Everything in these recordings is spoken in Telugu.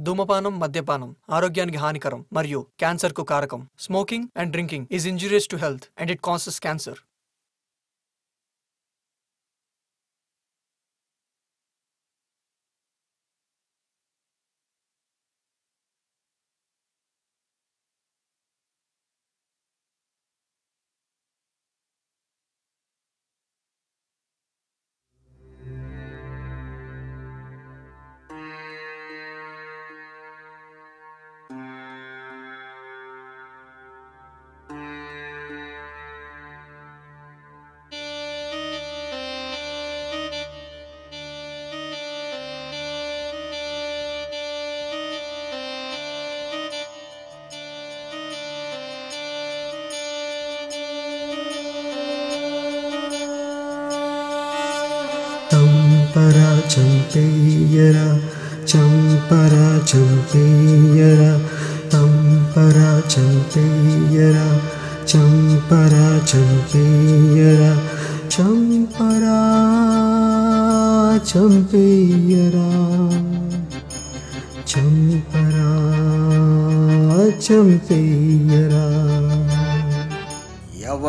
ధూమపానం మద్యపానం ఆరోగ్యానికి హానికరం మరియు క్యాన్సర్కు కారకం. Smoking and drinking is injurious to health and it causes cancer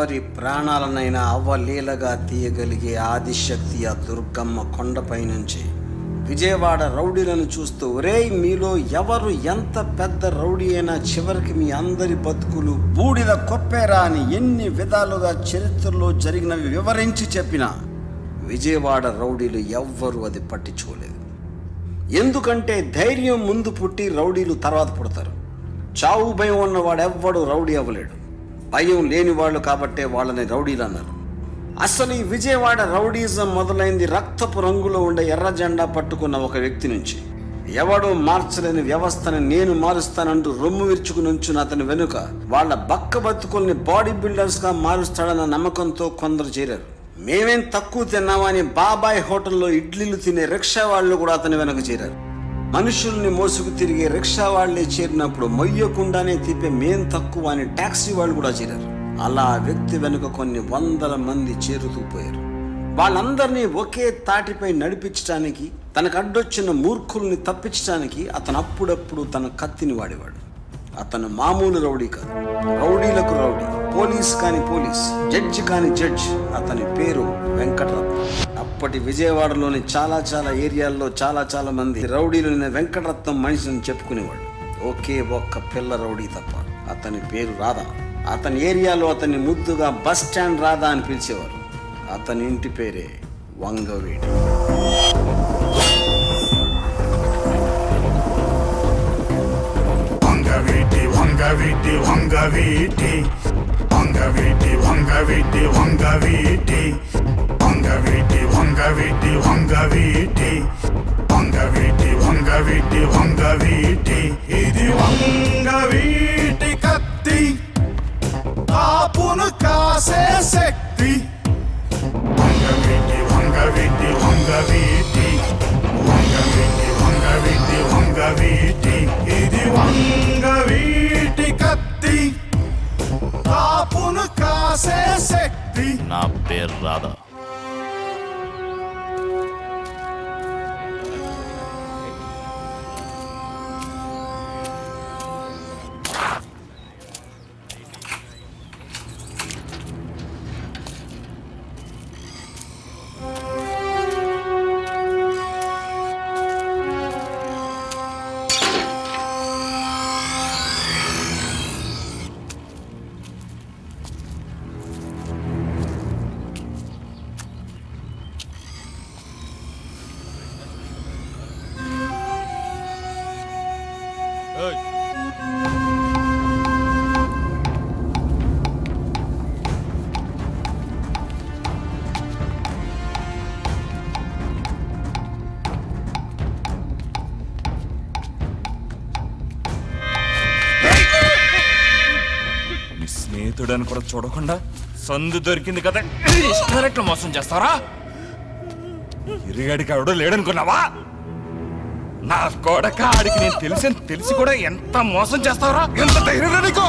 వారి ప్రాణాలనైనా అవ్వలీలగా తీయగలిగే ఆదిశక్తి ఆ దుర్గమ్మ కొండపై నుంచి విజయవాడ రౌడీలను చూస్తూ ఒరేయ్ మీలో ఎవరు ఎంత పెద్ద రౌడీ అయినా చివరికి మీ అందరి బతుకులు బూడిద కొప్పేరా అని ఎన్ని విధాలుగా చరిత్రలో జరిగినవి వివరించి చెప్పిన విజయవాడ రౌడీలు ఎవ్వరూ అది పట్టించుకోలేదు. ఎందుకంటే ధైర్యం ముందు పుట్టి రౌడీలు తర్వాత పుడతారు. చావు భయం ఉన్నవాడెవ్వడు రౌడీ అవ్వలేడు. భయం లేని వాళ్ళు కాబట్టే వాళ్ళని రౌడీలు అన్నారు. అసలు ఈ విజయవాడ రౌడీజం మొదలైంది రక్తపు రంగులో ఉండే ఎర్ర జెండా పట్టుకున్న ఒక వ్యక్తి నుంచి. ఎవడో మార్చలేని వ్యవస్థని నేను మారుస్తానంటూ రొమ్ము విరుచుకుని ఉంచున్న అతని వెనుక వాళ్ళ బక్క బతుకుల్ని బాడీ బిల్డర్స్గా మారుస్తాడన్న నమ్మకంతో కొందరు చేరారు. మేమేం తక్కువ తిన్నామని బాబాయ్ హోటల్లో ఇడ్లీలు తినే రిక్షా వాళ్ళు కూడా అతని వెనక చేరారు. మనుషుల్ని మోసుకు తిరిగే రిక్షా వాళ్ళే చేరినప్పుడు మొయ్యకుండానే తిప్పే మేం తక్కువ అని టాక్సీ వాళ్ళు కూడా చేరారు. అలా వ్యక్తి వెనుక కొన్ని వందల మంది చేరుతూ పోయారు. వాళ్ళందరినీ ఒకే తాటిపై నడిపించడానికి తనకు అడ్డొచ్చిన మూర్ఖుల్ని తప్పించడానికి అతను అప్పుడప్పుడు తన కత్తిని వాడేవాడు. అతను మామూలు రౌడీ కాదు. రౌడీలకు రౌడీ. పోలీస్ కాని పోలీస్. జడ్జి కాని జడ్జ్. అతని పేరు వెంకటరత్న. అప్పటి విజయవాడలోని చాలా చాలా ఏరియాల్లో చాలా చాలా మంది రౌడీలు నిన్న వెంకటరత్నం మనిషిని చెప్పుకునేవాడు ఒకే ఒక్క పిల్ల రౌడీ తప్ప అతని పేరు రాధా. అతని ఏరియాలో అతన్ని ముద్దుగా బస్ స్టాండ్ రాధా అని పిలిచేవారు. అతని ఇంటి పేరే వంగవీడి. వంగవీటి వంగవీటి వంగవీటి. వంగవీటి వంగవీటి వంగవీటి. వంగవీటి వంగవీటి వంగవీటి. వంగవీటి వంగవీటి వంగవీటి. ఇది వంగవీటి కత్తి. కాపును కాసే శక్తి. వంగవీటి వంగవీటి వంగవీటి. వంగవీటి వంగవీటి వంగవీటి. ఇది వంగవీటి కత్తి. కాపును కాసే శక్తి. నా పేరు రాధా. స్నేహితుడని కూడా చూడకుండా సందు దొరికింది కదా. ఇష్టాలెట్లు మోసం చేస్తారా ఇరిగాడికి ఎవడో లేడనుకున్నావా? నా కొడక ఆడికి నేను తెలిసి తెలిసి కూడా ఎంత మోసం చేస్తావరా? ఎంత ధైర్యం నీకు?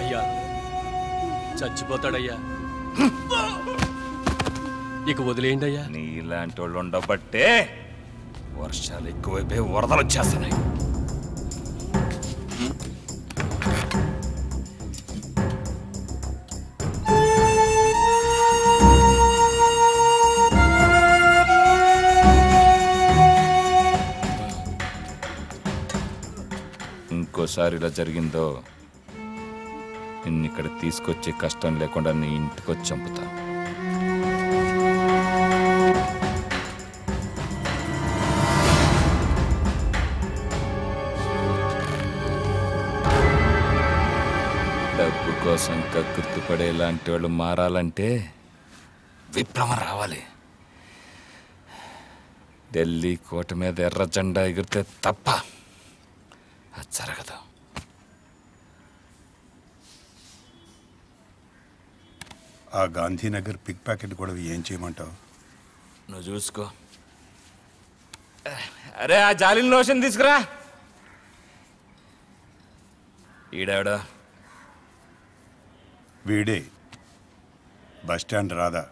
అయ్యా చచ్చిపోతాడయ్యా. ఇక వదిలేయండి అయ్యా నీలాంటి వాళ్ళు ఉండబట్టే వర్షాలు ఎక్కువైపోయి వరదలు వచ్చేస్తున్నాయి. ఇంకోసారి ఇలా జరిగిందో నిన్ను ఇక్కడ తీసుకొచ్చే కష్టం లేకుండా నీ ఇంటికి వచ్చి చంపుతా. కోసం కక్కుర్తిపడే లాంటి వాళ్ళు మారాలంటే విప్లవం రావాలి. ఢిల్లీ కోట మీద ఎర్ర జెండా ఎగిరితే తప్ప అది జరగదు. ఆ గాంధీనగర్ పిక్ ప్యాకెట్ కూడా ఏం చేయమంటావు? నువ్వు చూసుకో. అరే ఆ జాలిన లోషన్ తీసుకురా. ఈడావిడా? వీడే. బస్ స్టాండ్ రాదా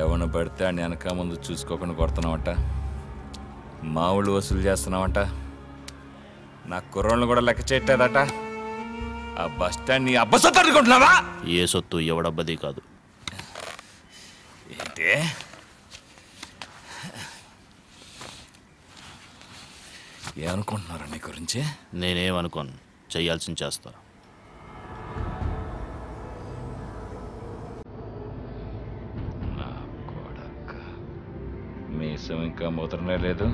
ఎవను పడితే అని వెనక ముందు చూసుకోకుండా కొడుతున్నావంట? మావుళ్ళు వసూలు చేస్తున్నావంట? నా కుర్రోళ్ళని కూడా లెక్క చేయట్లేదట? ఆ బస్ స్టాండ్ నీ అబ్బస తట్టుకుంటున్నావా ఏ సొత్తు ఎవడబ్బది కాదు. ఏంటి? ఏమనుకుంటున్నారా నీ గురించి? నేనేమనుకోను. చెయ్యాల్సింది చేస్తా. మీసం ఇంకా ముద్రనే లేదు.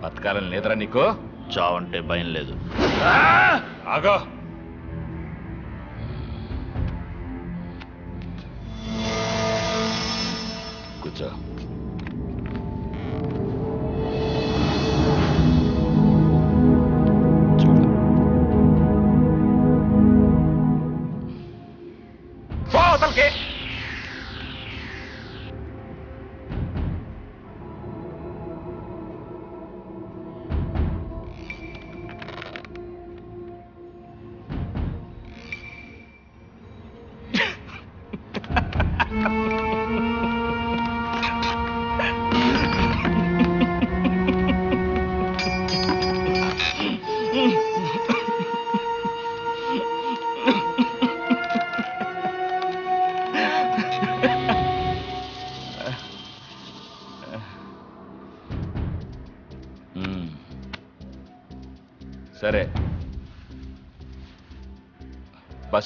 బతకాలని లేదురా నీకు? చావంటే భయం లేదు. ఆగో. కూర్చో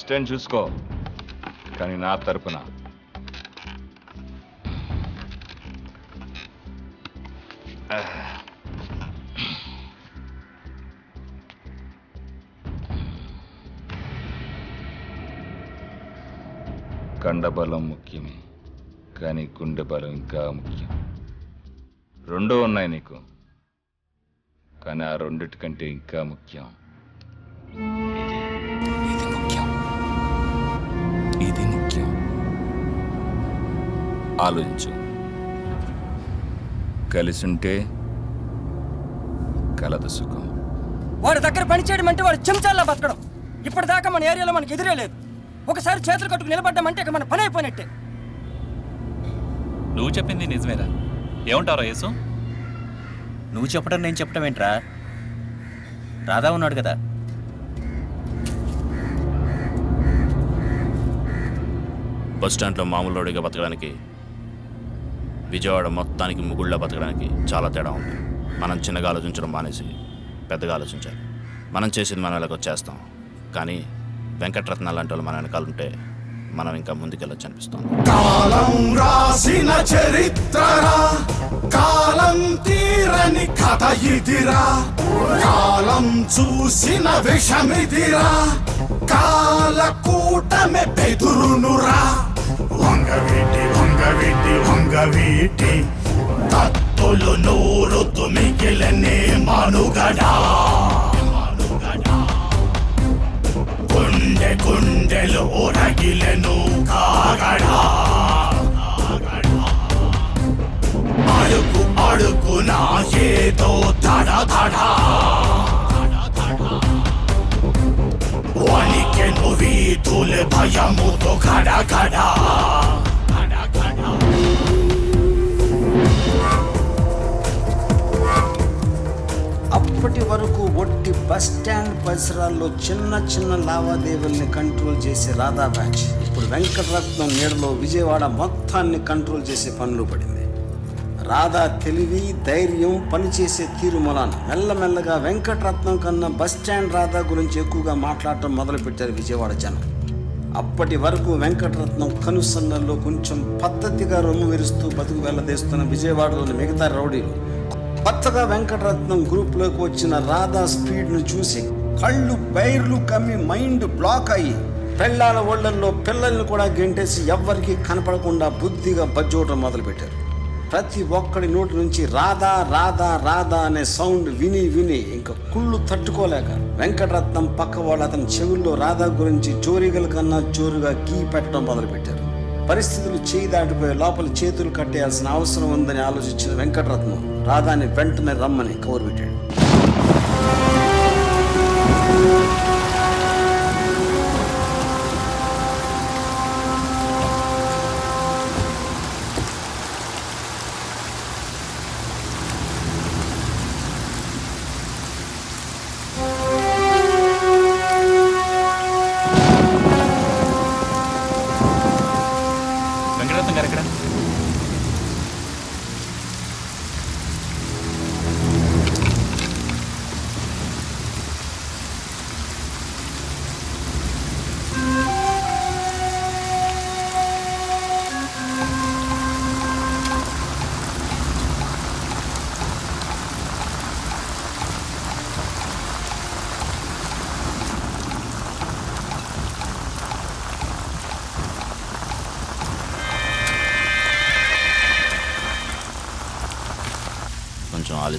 బస్ చూసుకో. కానీ నా తరపున. కండబలం ముఖ్యమే కానీ గుండె బలం ఇంకా ముఖ్యం. రెండూ ఉన్నాయి నీకు కానీ ఆ రెండిటికంటే ఇంకా ముఖ్యం. ఆలోచించు. కలిసి ఉంటే కలదు సుఖం. వాడి దగ్గర పని చేయడం అంటే వాడు చెంచాలా బతకడం. ఇప్పటిదాకా మన ఏరియాలో మనకి ఎదురే లేదు. ఒకసారి చేతులు కట్టుకు నిలబడ్డామంటే ఇక మన పని అయిపోయినట్టే. నువ్వు చెప్పింది నిజమేరా. ఏమంటారా యేసు? నువ్వు చెప్పడం నేను చెప్పడం ఏంట్రా? రాధా ఉన్నాడు కదా. బస్ స్టాండ్లో మామూలుడిగా బతకడానికి విజయవాడ మొత్తానికి ముగుళ్ళ బతకడానికి చాలా తేడా ఉంది. మనం చిన్నగా ఆలోచించడం మానేసి పెద్దగా ఆలోచించాలి. మనం చేసింది మనం ఎలాగో వచ్చేస్తాం. కానీ వెంకటరత్న లాంటి వాళ్ళు మన వెనకాలంటే మనం ఇంకా ముందుకెళ్ళొచ్చు అనిపిస్తుంది. కాలం రాసిన చరిత్ర కాలం తీరని కథ ఇదిరా. కాలం చూసిన విషమిదిరా కాల కూటమి బెదురునురా. వంగవీటి వంగవీటి వంగవీటి. తత్తులు నూరు తుమిగిలనే మనుగడా. మనుగడా ఒరగిలెను కాగడా. అడుగు అడుగున ఏదో తడ తడా వణికెను వీధులు భయముతో గడ గడ అప్పటి వరకు ఒట్టి బస్ స్టాండ్ పరిసరాల్లో చిన్న చిన్న లావాదేవీల్ని కంట్రోల్ చేసే రాధా బ్యాచ్ ఇప్పుడు వెంకటరత్నం నీడలో విజయవాడ మొత్తాన్ని కంట్రోల్ చేసే పనులు పడింది. రాధా తెలివి ధైర్యం పనిచేసే తీరు మెల్లమెల్లగా వెంకటరత్నం కన్నా బస్ స్టాండ్ రాధా గురించి ఎక్కువగా మాట్లాడటం మొదలుపెట్టారు విజయవాడ జనం. అప్పటి వరకు వెంకటరత్నం కనుసన్నల్లో కొంచెం పద్ధతిగా రొమ్ము విరుస్తూ బతుకు వెళ్ళదీస్తున్న విజయవాడలోని మిగతా రౌడీలు. కొత్తగా వెంకటరత్నం గ్రూప్లోకి వచ్చిన రాధా స్పీడ్ను చూసి కళ్ళు బైర్లు కమ్మి మైండ్ బ్లాక్ అయ్యి పెళ్ళాల ఒళ్ళల్లో పిల్లల్ని కూడా గెంటేసి ఎవ్వరికీ కనపడకుండా బుద్ధిగా బజ్జోటం మొదలుపెట్టారు. ప్రతి ఒక్కడి నోటి నుంచి రాధా రాధా రాధా అనే సౌండ్ విని విని ఇంకా కుళ్ళు తట్టుకోలేక వెంకటరత్నం పక్క వాళ్ళు అతని చెవుల్లో రాధా గురించి చోరీగల కన్నా చోరుగా కీ పెట్టడం మొదలుపెట్టారు. పరిస్థితులు చేయి దాటిపోయి లోపల చేతులు కట్టేయాల్సిన అవసరం ఉందని ఆలోచించిన వెంకటరత్నం రాధాని వెంటనే రమ్మని కౌరు పెట్టాడు.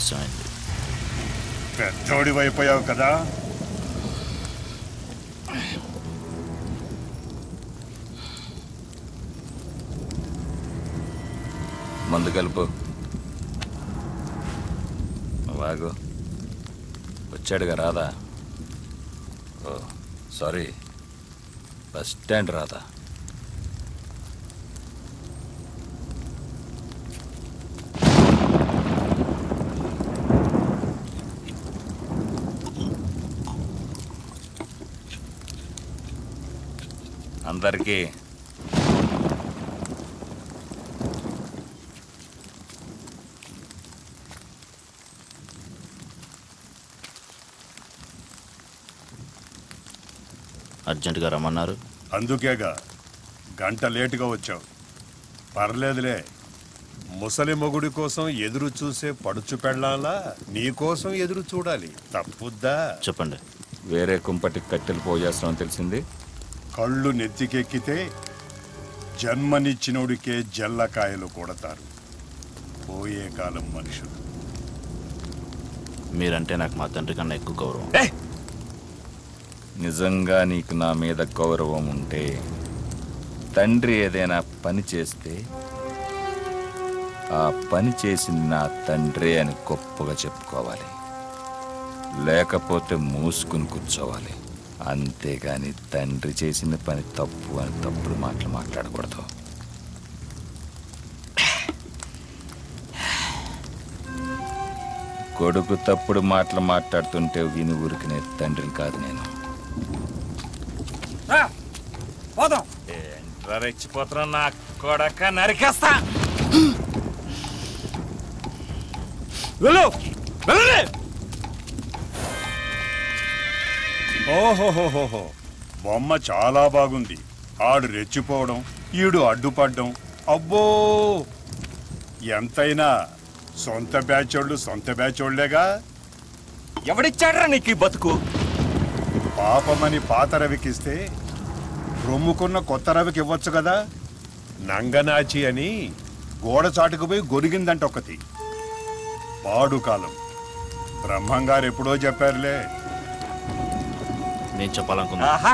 కొంచెం ఆలస్యమైంది పెద్దోడి అయిపోయావు కదా మందు కలుపు వాగు వచ్చాడుగా రాదా ఓ సారీ. బస్ స్టాండ్ రాదా అందరికీ. అర్జెంటుగా రమ్మన్నారు. అందుకేగా గంట లేటుగా వచ్చావు. పర్లేదులే. ముసలి మొగుడి కోసం ఎదురు చూసే పడుచు పెళ్ళాలా? నీ కోసం ఎదురు చూడాలి. తప్పుద్దా? చెప్పండి. వేరే కుంపటికి కట్టెలు పోజేస్తున్నాం తెలిసింది. కళ్ళు నెత్తికెక్కితే జన్మనిచ్చినోడికే జల్లకాయలు కొడతారు. పోయే కాలం మనుషులు. మీరంటే నాకు మా తండ్రి కన్నా ఎక్కువ గౌరవం. నిజంగా నీకు నా మీద గౌరవం ఉంటే తండ్రి ఏదైనా పని చేస్తే ఆ పని చేసింది నా తండ్రి అని గొప్పగా చెప్పుకోవాలి. లేకపోతే మూసుకుని కూర్చోవాలి. అంతేగాని తండ్రి చేసిన పని తప్పు అని తప్పుడు మాటలు మాట్లాడకూడదు. కొడుకు తప్పుడు మాటలు మాట్లాడుతుంటే విని ఊరికినే తండ్రిని కాదు నేను. ఏంట్రా రెచ్చిపోతున్నా నా కొడక నరికేస్తా. వెళ్ళు వెళ్ళలే ఓహోహోహోహో. బొమ్మ చాలా బాగుంది. ఆడు రెచ్చిపోవడం ఈడు అడ్డుపడ్డం అబ్బో! ఎంతైనా సొంత బ్యాచోళ్ళు సొంత బ్యాచోళ్ళేగా ఎవడిచ్చాడ్రా నీకు ఈ బతుకు? పాపమని పాత రవికిస్తే రొమ్ముకున్న కొత్త రవికి ఇవ్వచ్చు కదా? నంగనాచి అని గోడ చాటుకు పోయి గొరిగిందంట ఒకటి పాడు కాలం బ్రహ్మంగారు ఎప్పుడో చెప్పారులే. నేను చెప్పాలనుకున్నా. ఆహా!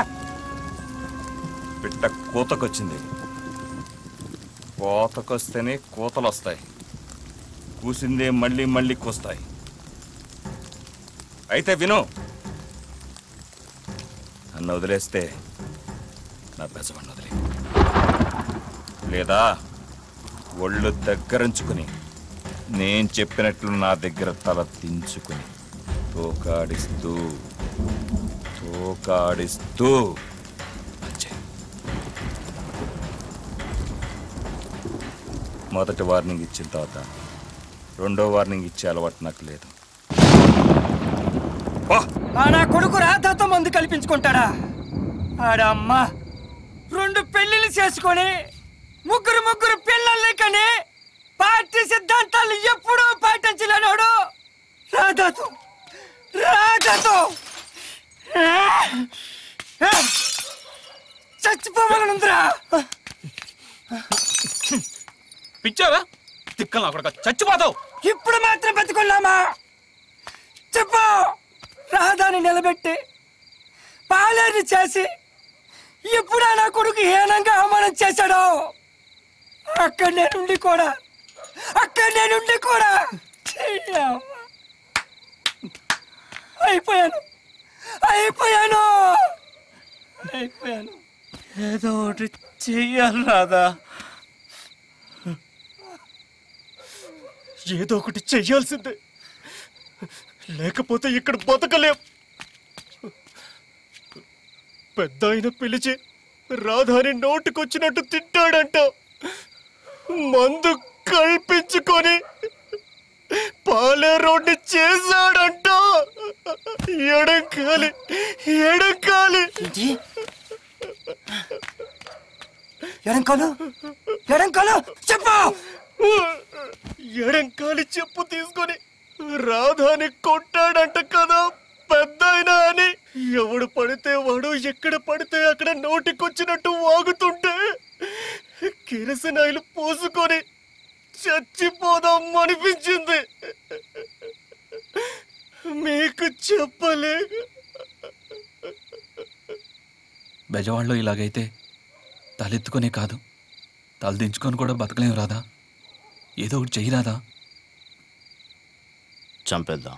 పిట్ట కూతకొచ్చింది. కోతకొస్తేనే కూతలు వస్తాయి కూసిందే మళ్ళీ మళ్ళీ కూస్తాయి. అయితే విను. నన్ను వదిలేస్తే నా బెజవాడిని వదిలే. లేదా ఒళ్ళు దగ్గరంచుకుని నేను చెప్పినట్లు నా దగ్గర తల దించుకుని తోకాడిస్తూ తోకాడిస్తూ వచ్చే మొదటి వార్నింగ్ ఇచ్చిన తర్వాత రెండో వార్నింగ్ ఇచ్చే అలవాటు నాకు లేదు. ఆ నా కొడుకు రాధాతో మందు కల్పించుకుంటాడా? ఆడమ్మ రెండు పెళ్ళిళ్ళు చేసుకొని ముగ్గురు ముగ్గురు పిల్లల్ని కని పార్టీ సిద్ధాంతాలు ఎప్పుడూ పాటించలేనోడు రాధాతో రాధాతో. చచ్చిపోవాలనుందిరా పిచ్చావా? తిక్కలు అక్కడ చచ్చిపోతావు. ఇప్పుడు మాత్రం బతుకున్నామా చెప్పు. రాధాని నిలబెట్టి పాలేరు చేసి ఎప్పుడా నా కొడుకు హీనంగా అవమానం చేశాడో అక్కడ నేనుండి కూడా అక్కడ నేనుండి కూడా. అయిపోయాను. అయిపోయాను. అయిపోయాను. ఏదో ఒకటి చెయ్యాలి రాదా ఏదో ఒకటి చెయ్యాల్సిందే. లేకపోతే ఇక్కడ బతకలేం. పెద్ద ఆయన పిలిచి రాధాని నోటికొచ్చినట్టు తిట్టాడంట. మందు కల్పించుకొని పాలే రోడ్డు చేశాడంట. ఎడంకాలి ఎడంకాలి. ఎడంకాలు? ఎడంకాలు? చెప్పు! ఎడంకాలి చెప్పు తీసుకొని. రాధాని కొట్టాడంట కదా పెద్ద అని. ఎవడు పడితే వాడు ఎక్కడ పడితే అక్కడ నోటికొచ్చినట్టు వాగుతుంటే కిరసనాయిలు పోసుకొని చచ్చిపోదాం అనిపించింది మీకు చెప్పలే బెజవాడలో ఇలాగైతే తలెత్తుకునే కాదు. తలదించుకొని కూడా బతకలేం రాదా ఏదో ఒకటి చెయ్యి రాదా చంపేద్దాం.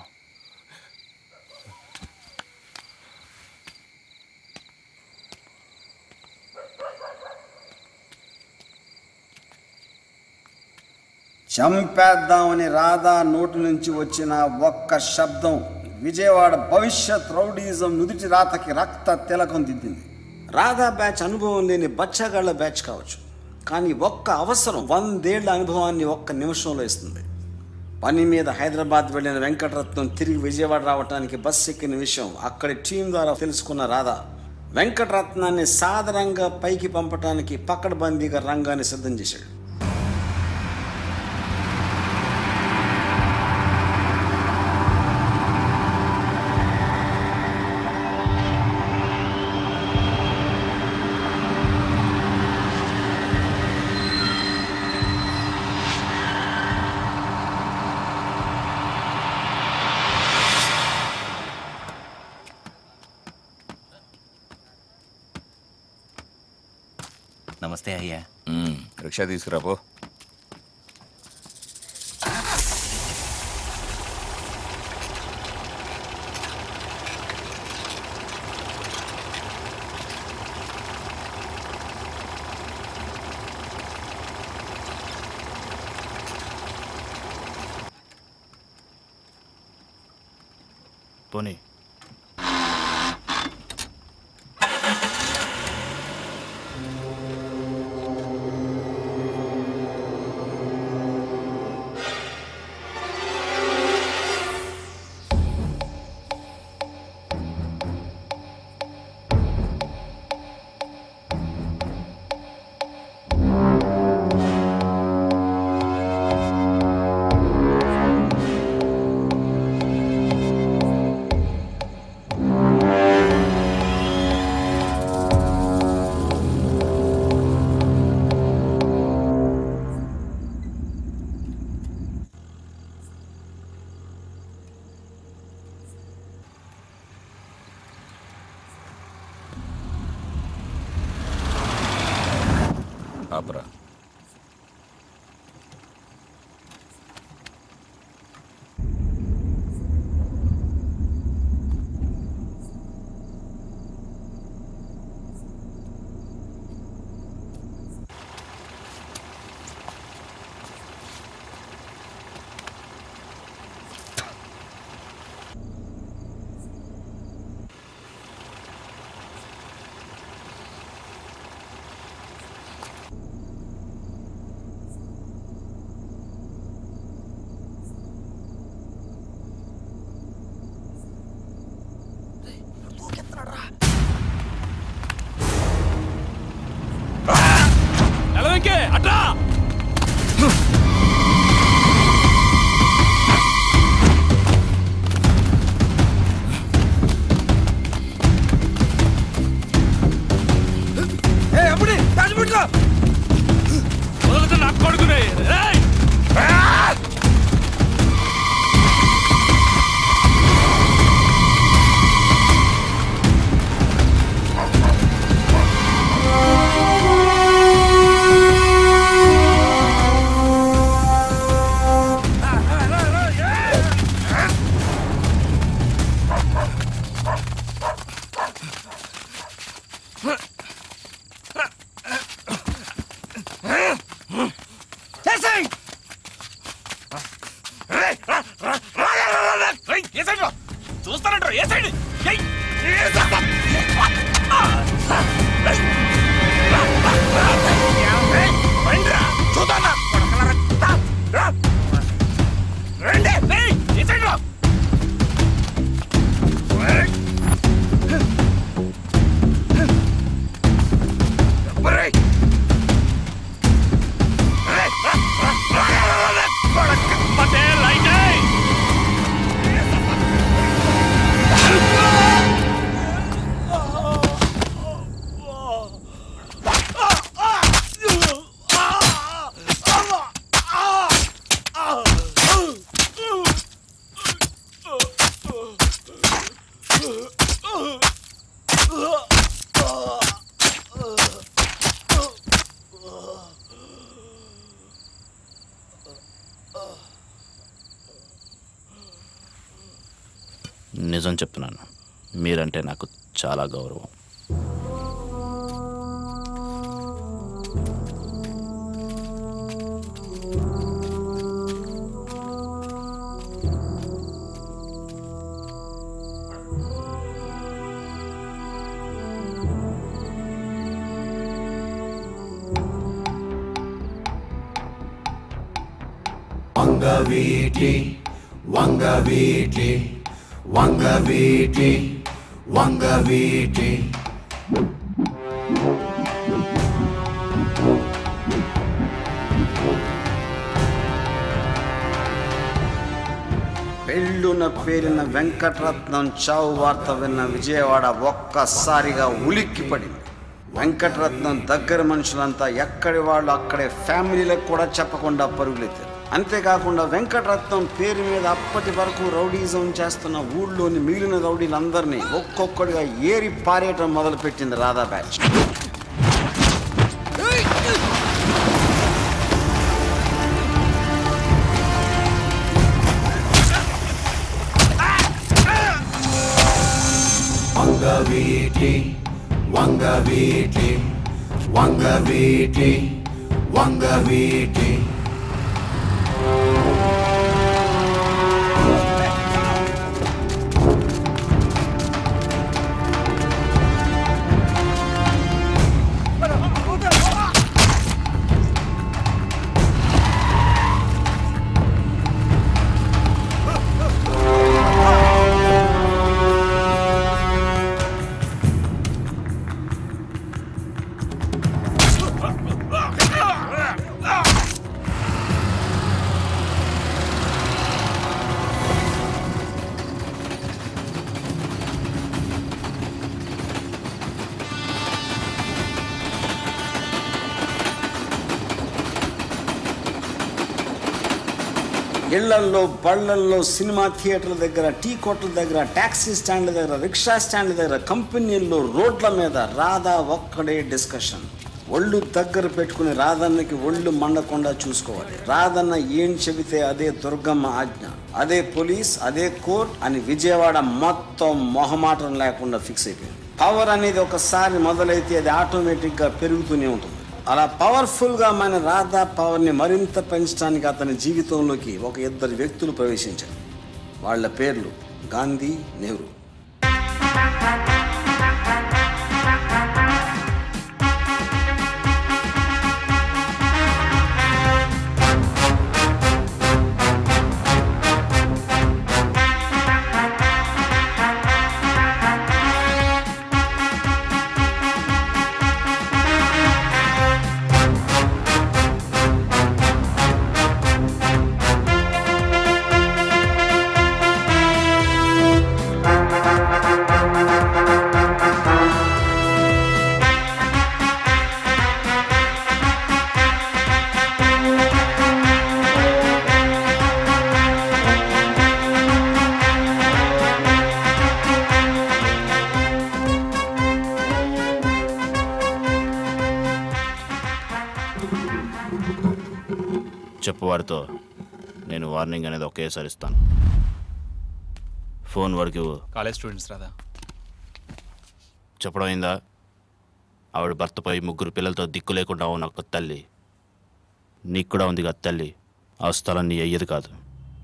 చంపేద్దామని రాధా నోటి నుంచి వచ్చిన ఒక్క శబ్దం విజయవాడ భవిష్యత్ రౌడీజం నుదుటి రాతకి రక్త తిలకం దిద్దింది. రాధా బ్యాచ్ అనుభవం లేని బచ్చగాళ్ళ బ్యాచ్ కావచ్చు. కానీ ఒక్క అవసరం వందేళ్ళ అనుభవాన్ని ఒక్క నిమిషంలో ఇస్తుంది. పని మీద హైదరాబాద్ వెళ్ళిన వెంకటరత్నం తిరిగి విజయవాడ రావడానికి బస్సు ఎక్కిన విషయం అక్కడి టీం ద్వారా తెలుసుకున్న రాధా వెంకటరత్నాన్ని సాదరంగా పైకి పంపటానికి పకడ్బందీగా రంగాన్ని సిద్ధం చేశాడు. వస్తాయ్యా అయ్యా. రిక్షా తీసుకురాపో చూస్తానంటారు ఏసండి బండి అంటే నాకు చాలా గౌరవం. వంగవీటి వంగవీటి వంగవీటి వంగవీటి పెళ్ళున పేరిన వెంకటరత్నం చావు వార్త విన్న విజయవాడ ఒక్కసారిగా ఉలిక్కిపడింది. వెంకటరత్నం దగ్గర మనుషులంతా ఎక్కడి వాళ్ళు అక్కడే ఫ్యామిలీలకు కూడా చెప్పకుండా పరుగులెత్తారు. అంతేకాకుండా వెంకటరత్నం పేరు మీద అప్పటి వరకు రౌడీజం చేస్తున్న ఊళ్ళోని మిగిలిన రౌడీలందరినీ ఒక్కొక్కడిగా ఏరి పారేయటం మొదలుపెట్టింది రాధా బ్యాచ్. వంగవీటి వంగవీటి వంగవీటి వంగవీటి. ఇళ్ళల్లో బళ్ళల్లో సినిమా థియేటర్ల దగ్గర టీ కొట్ల దగ్గర టాక్సీ స్టాండ్ల దగ్గర రిక్షా స్టాండ్ల దగ్గర కంపెనీల్లో రోడ్ల మీద రాధా ఒక్కడే డిస్కషన్. ఒళ్ళు దగ్గర పెట్టుకుని రాధన్నకి ఒళ్ళు మండకుండా చూసుకోవాలి. రాధన్న ఏం చెబితే అదే దుర్గమ్మ ఆజ్ఞ. అదే పోలీస్ అదే కోర్ట్ అని విజయవాడ మొత్తం మొహమాటం లేకుండా ఫిక్స్ అయిపోయింది. పవర్ అనేది ఒకసారి మొదలైతే అది ఆటోమేటిక్గా పెరుగుతూనే ఉంటుంది. అలా పవర్ఫుల్గా మన రాధా పవర్ని మరింత పెంచడానికి అతని జీవితంలోకి ఒక ఇద్దరు వ్యక్తులు ప్రవేశించారు. వాళ్ళ పేర్లు గాంధీ నెహ్రూ. వారితో నేను వార్నింగ్ అనేది ఒకేసారి ఇస్తాను. ఫోన్ వాడికి ఇవ్వు. కాలేజ్ స్టూడెంట్స్ రాదా? చెప్పడం అయిందా? ఆవిడ భర్తపై ముగ్గురు పిల్లలతో దిక్కు లేకుండా ఉన్న ఒక తల్లి. నీకు కూడా ఉంది కదా తల్లి. ఆ స్థలం నీ అయ్యేది కాదు.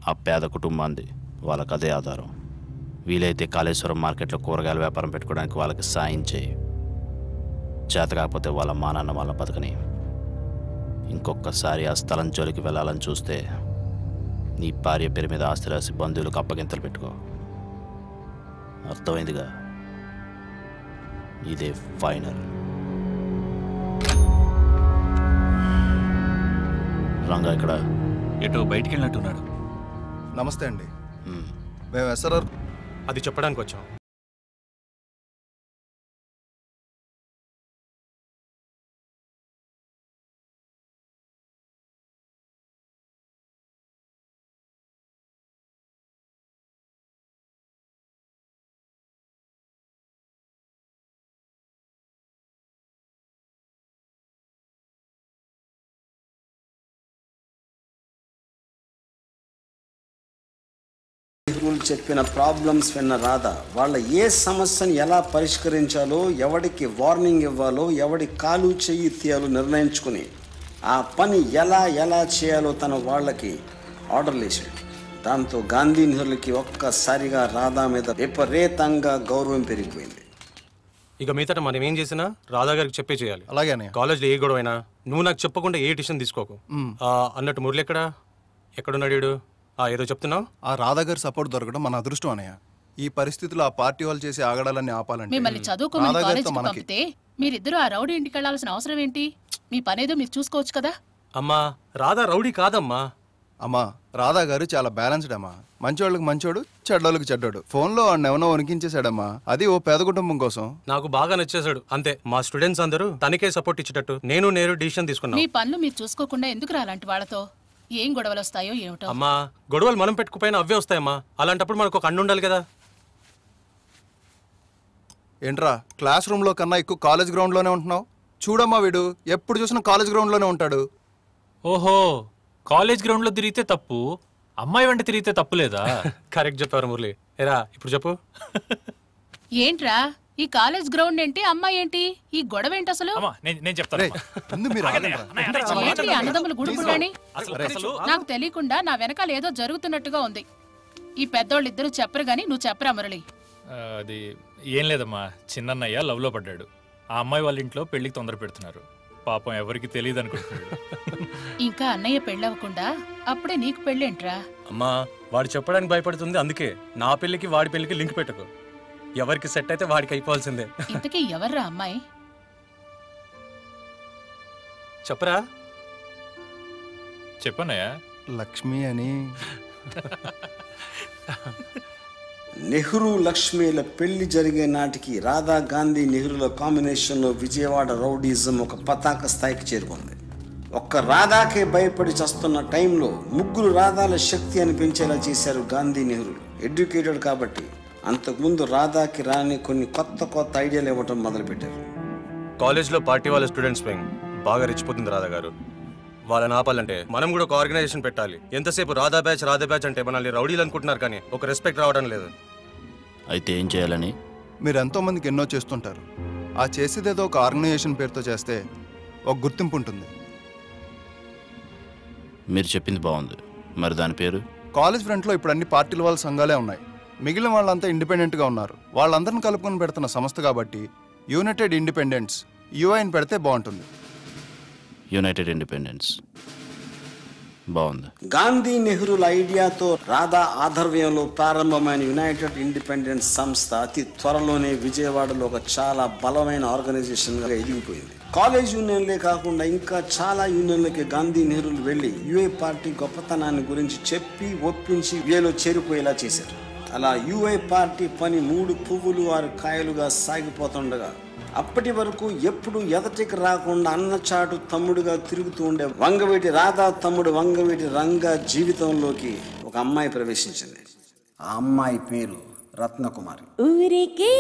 ఆ పేద కుటుంబాంది. వాళ్ళకి అదే ఆధారం. వీలైతే కాళేశ్వరం మార్కెట్లో కూరగాయల వ్యాపారం పెట్టుకోవడానికి వాళ్ళకి సాయం చేయి. చేత కాకపోతే వాళ్ళ మానాన్న వాళ్ళ బతకని ఇంకొకసారి ఆ స్థలం జోలికి వెళ్ళాలని చూస్తే నీ భార్య పేరు మీద ఆస్తి రాసి బంధువులకు అప్పగింతలు పెట్టుకో. అర్థమైందిగా? ఇదే ఫైనల్. రంగా ఇక్కడ. ఎటో బయటికి వెళ్ళినట్టున్నాడు? నమస్తే అండి. మేము. ఎస్ఆర్ఆర్ అది చెప్పడానికి వచ్చాం నెహ్రూలు చెప్పిన ప్రాబ్లమ్స్ విన్న రాధ వాళ్ళ ఏ సమస్యను ఎలా పరిష్కరించాలో ఎవడికి వార్నింగ్ ఇవ్వాలో ఎవడి కాలు చెయ్యి తీయాలో నిర్ణయించుకుని ఆ పని ఎలా ఎలా చేయాలో తన వాళ్ళకి ఆర్డర్లు వేసాడు దాంతో గాంధీ నెహ్రూలకి ఒక్కసారిగా రాధా మీద విపరీతంగా గౌరవం పెరిగిపోయింది ఇక మీదట మనం ఏం చేసినా రాధా గారికి చెప్పే చేయాలి అలాగే అన్నయ్య. కాలేజ్లో ఏ గొడవైనా నువ్వు నాకు చెప్పకుండా ఏ డిసిషన్ తీసుకోకు. ఆ, అన్నట్టు మురళి ఎక్కడా ఎక్కడున్నాడు వీడు? ఆ ఏదో చెప్తున్నావు? ఆ రాధా గారి సపోర్ట్ దొరకడం మన అదృష్టం అన్నయ్య ఈ పరిస్థితిలో ఆ పార్టీ వాళ్ళు చేసే ఆగడాలన్నీ ఆపాలంటే మిమ్మల్ని చదువుకోమని రాధా గారితో కాలేజీకి మనకి. పంపితే మీరిద్దరూ ఆ రౌడీ ఇంటికి వెళ్ళాల్సిన అవసరం ఏంటి? మీ పనేదో మీరు చూసుకోవచ్చు కదా? అమ్మా రాధా రౌడీ కాదమ్మా. అమ్మా రాధా గారు చాలా బ్యాలెన్స్డ్ అమ్మా. మంచోళ్ళకి మంచోడు చెడ్డోళ్ళకి చెడ్డోడు. ఫోన్లో వాడిని ఎవనో వణికించేశాడమ్మా. అది ఓ పేద కుటుంబం కోసం. నాకు బాగా నచ్చేశాడు. అంతే మా స్టూడెంట్స్ అందరూ తనకే సపోర్ట్ ఇచ్చేటట్టు. నేను నేరు డిసిషన్ తీసుకున్నాను మీ పనులు మీరు చూసుకోకుండా ఎందుకు రాలాంటి వాళ్ళతో? ఏం గొడవలు వస్తాయో ఏమిటో? అమ్మా గొడవలు మనం పెట్టుకుపోయినా అవే వస్తాయమ్మా. అలాంటప్పుడు మనకు ఒక అన్ను ఉండాలి కదా. ఏంట్రా క్లాస్ రూమ్లో కన్నా ఎక్కువ కాలేజ్ గ్రౌండ్లోనే ఉంటున్నావు? చూడమ్మా వీడు ఎప్పుడు చూసినా కాలేజ్ గ్రౌండ్లోనే ఉంటాడు. ఓహో కాలేజ్ గ్రౌండ్లో తిరిగితే తప్పు అమ్మాయి వెంట తిరిగితే తప్పు లేదా? కరెక్ట్ చెప్పారు మురళి. ఎరా ఇప్పుడు చెప్పు. ఏంట్రా? ఈ కాలేజ్ గ్రౌండ్ ఏంటి? అమ్మాయి ఏంటి? ఈ గొడవ ఏంటి అసలు నేను చెప్తాను ఏంటి అన్నదమ్ములు గుడుకున్నాని నాకు తెలియకుండా నా వెనకాల ఏదో జరుగుతున్నట్టుగా ఉంది. ఈ పెద్దోళ్ళిద్దరూ చెప్పరు గాని నువ్వు చెప్పరా మురళి? అది ఏం లేదమ్మా. చిన్నన్నయ్య లవ్లో పడ్డాడు. ఆ అమ్మాయి వాళ్ళ ఇంట్లో పెళ్ళికి తొందర పెడుతున్నారు. పాపం ఎవరికి తెలియదు అనుకుంటున్నాడు. ఇంకా అన్నయ్య పెళ్ళవకుండా అప్పుడే నీకు పెళ్ళేంట్రా? అమ్మా వాడు చెప్పడానికి భయపడుతుంది అందుకే. నా పెళ్ళికి వాడి పెళ్ళికి లింక్ పెట్టుకో. ఎవరికి సెట్ అయితే వాడికి అయిపోవాల్సిందే. ఇంతకీ ఎవర్రా అమ్మాయి? చెప్పరా? చెప్పన్నయ్యా. లక్ష్మి అని. నెహ్రూ లక్ష్మీల పెళ్ళి జరిగే నాటికి రాధా గాంధీ నెహ్రూల కాంబినేషన్లో విజయవాడ రౌడీజం ఒక పతాక స్థాయికి చేరుకుంది. ఒక్క రాధాకే భయపడి చస్తున్న టైంలో ముగ్గురు రాధాల శక్తి అనిపించేలా చేశారు గాంధీ నెహ్రూలు ఎడ్యుకేటెడ్ కాబట్టి. అంతకుముందు రాధాకి రాని కొన్ని కొత్త కొత్త ఐడియాలు ఇవ్వటం మొదలుపెట్టారు. కాలేజ్లో పార్టీ వాళ్ళ స్టూడెంట్స్ వింగ్ బాగా రెచ్చిపోతుంది రాధా గారు. వాళ్ళని ఆపాలంటే మనం కూడా ఒక ఆర్గనైజేషన్ పెట్టాలి. ఎంతసేపు రాధా బ్యాచ్ రాధా బ్యాచ్ అంటే మనల్ని రౌడీలు అనుకుంటున్నారు కానీ ఒక రెస్పెక్ట్ రావడం లేదు. అయితే ఏం చేయాలని? మీరు ఎంతో మందికి ఎన్నో చేస్తుంటారు. ఆ చేసేదేదో ఒక ఆర్గనైజేషన్ పేరుతో చేస్తే ఒక గుర్తింపు ఉంటుంది. మీరు చెప్పింది బాగుంది. మరి దాని పేరు? కాలేజ్ ఫ్రంట్లో ఇప్పుడు అన్ని పార్టీల వాళ్ళ సంఘాలే ఉన్నాయి. మిగిలిన వాళ్ళంతా ఇండిపెండెంట్గా ఉన్నారు. వాళ్ళందరిని కలుపుకొని పెడుతున్న సంస్థ కాబట్టి యునైటెడ్ ఇండిపెండెంట్స్ యుఐని పెడితే బాగుంటుంది. యునైటెడ్ ఇండిపెండెన్స్ బాగుంది. గాంధీ నెహ్రూల ఐడియాతో రాధా ఆధ్వర్యంలో ప్రారంభమైన యునైటెడ్ ఇండిపెండెన్స్ సంస్థ అతి త్వరలోనే విజయవాడలో ఒక చాలా బలమైన ఆర్గనైజేషన్గా ఎదిగిపోయింది. కాలేజ్ యూనియన్లే కాకుండా ఇంకా చాలా యూనియన్లకి గాంధీ నెహ్రూలు వెళ్ళి యుఏ పార్టీ గొప్పతనాన్ని గురించి చెప్పి ఒప్పించి యుఏలో చేరిపోయేలా చేశారు. అలా యుఐ పార్టీ పని మూడు పువ్వులు ఆరు కాయలుగా సాగిపోతుండగా అప్పటి వరకు ఎప్పుడు ఎదటికి రాకుండా అన్నచాటు తమ్ముడుగా తిరుగుతూ ఉండే వంగవీటి రాధా తమ్ముడు వంగవీటి రంగ జీవితంలోకి ఒక అమ్మాయి ప్రవేశించింది. ఆ అమ్మాయి పేరు రత్నకుమారి. ఊరికే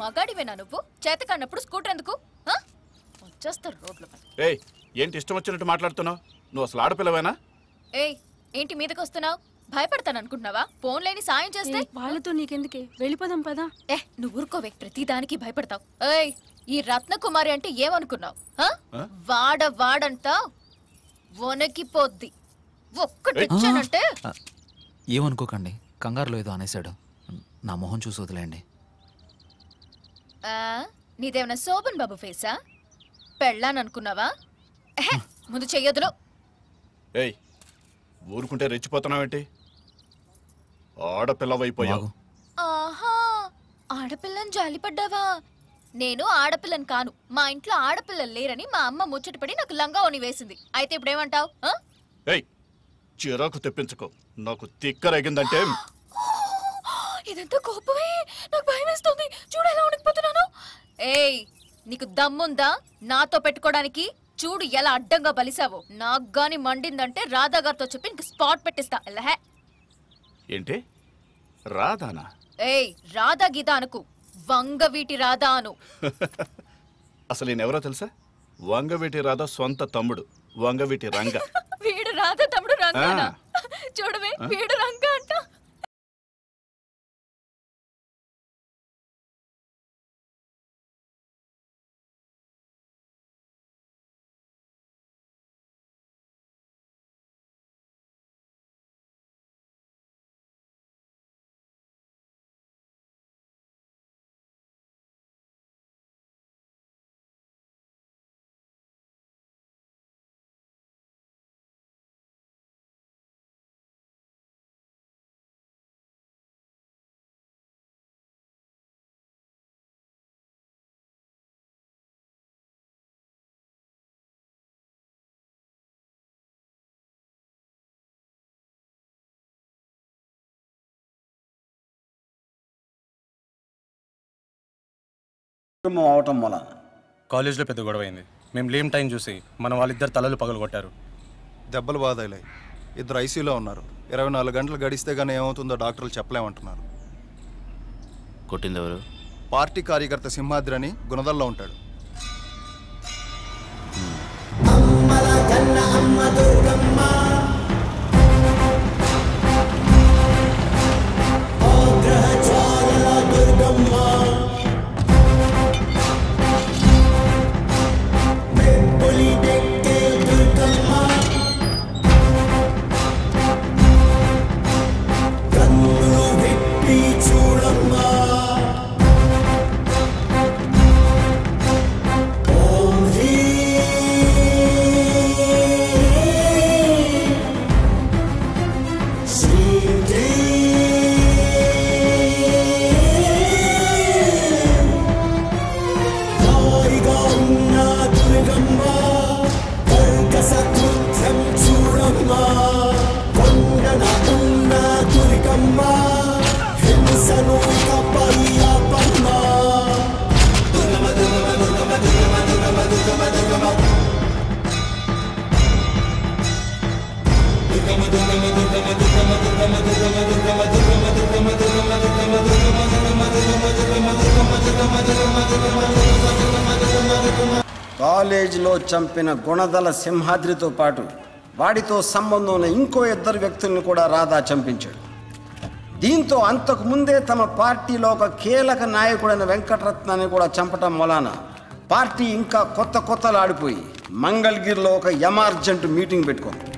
మగాడివేనా నువ్వు? చేతకన్నప్పుడు స్కూటర్ ఎందుకు? వచ్చేస్తారు రోడ్ల ఏయ్ ఏంటి ఇష్టం వచ్చినట్టు మాట్లాడుతున్నావు? నువ్వు అసలు ఆడపిల్లవేనా? ఏయ్ ఏంటి మీదకి వస్తున్నావు భయపడతాను అనుకుంటున్నావా ఫోన్ లేని సాయం చేస్తే? వాళ్ళతో నీకెందుకే? వెళ్ళిపోదాం పదా. ఏ నువ్వు ఊరుకోవే. ప్రతి దానికి భయపడతావు. ఏయ్ ఈ రత్నకుమారి అంటే ఏమనుకున్నావు? ఆ? వాడ వాడంట వణికిపోద్ది. ఒక్కటిచ్చానంటే ఏమనుకోకండి. కంగారులో ఏదో అనేశాడు. నా మొహం చూసి వదిలేయండి. ఆ, నీదేమన్నా శోభన్ బాబు ఫేసా? పెళ్ళాననుకున్నావా? ముందు చెయ్యొద్దులు ఏయ్ ఊరుకుంటే రెచ్చిపోతున్నావేంటి? ఆడపిల్లవైపోయావు. ఆహా ఆడపిల్లని జాలిపడ్డావా? నేను ఆడపిల్లని కాను. మా ఇంట్లో ఆడపిల్లలు లేరని మా అమ్మ ముచ్చటపడి నాకు లంగా ఓని వేసింది. అయితే ఇప్పుడు ఏమంటావు ఏయ్ చిరాకు తెప్పించుకో. నాకు తిక్కరేగిందంటే ఇదంతా కోపమే? నాకు భయం వేస్తుంది చూడు ఎలా ఉనికిపోతున్నాను. ఏయ్ నీకు దమ్ముందా? నాతో పెట్టుకోవడానికి చూడు ఎలా అడ్డంగా బలిసావో. నాకు గాని మండిందంటే రాధా గారితో చెప్పి ఇంక స్పాట్ పెట్టిస్తా. ఎల్లహే ఏంటి? రాధానా? ఏయ్ రాధా గీత అనుకు. వంగవీటి రాధా అను. అసలు ఈయనెవరో తెలుసా? వంగవీటి రాధా సొంత తమ్ముడు. వంగవీటి రంగ. వీడు రాధా తమ్ముడు రంగానా? ఆ. చూడవే? వీడు రంగా అంట. కుటుంబం అవటం మూలాన కాలేజ్లో పెద్ద గొడవ అయింది. మేము లేమ్ టైం చూసి మన వాళ్ళిద్దరు తలలు పగలు కొట్టారు దెబ్బలు బాధాయిలే ఇద్దరు ఐసీలో ఉన్నారు. ఇరవై నాలుగు గంటలు గడిస్తే గానీ ఏమవుతుందో డాక్టర్లు చెప్పలేమంటున్నారు. కొట్టింది ఎవరు పార్టీ కార్యకర్త సింహాద్రి అని గుణదల్లో ఉంటాడు. చూడమ్మా కాలేజీలో చంపిన గుణదల సింహాద్రితో పాటు వాడితో సంబంధం ఉన్న ఇంకో ఇద్దరు వ్యక్తులను కూడా రాధా చంపించాడు. దీంతో అంతకు ముందే తమ పార్టీలో ఒక కీలక నాయకుడైన వెంకటరత్నాన్ని కూడా చంపటం మొలాన పార్టీ ఇంకా కొత్త కొత్తలు ఆడిపోయి మంగళగిరిలో ఒక ఎమర్జెంట్ మీటింగ్ పెట్టుకుంది.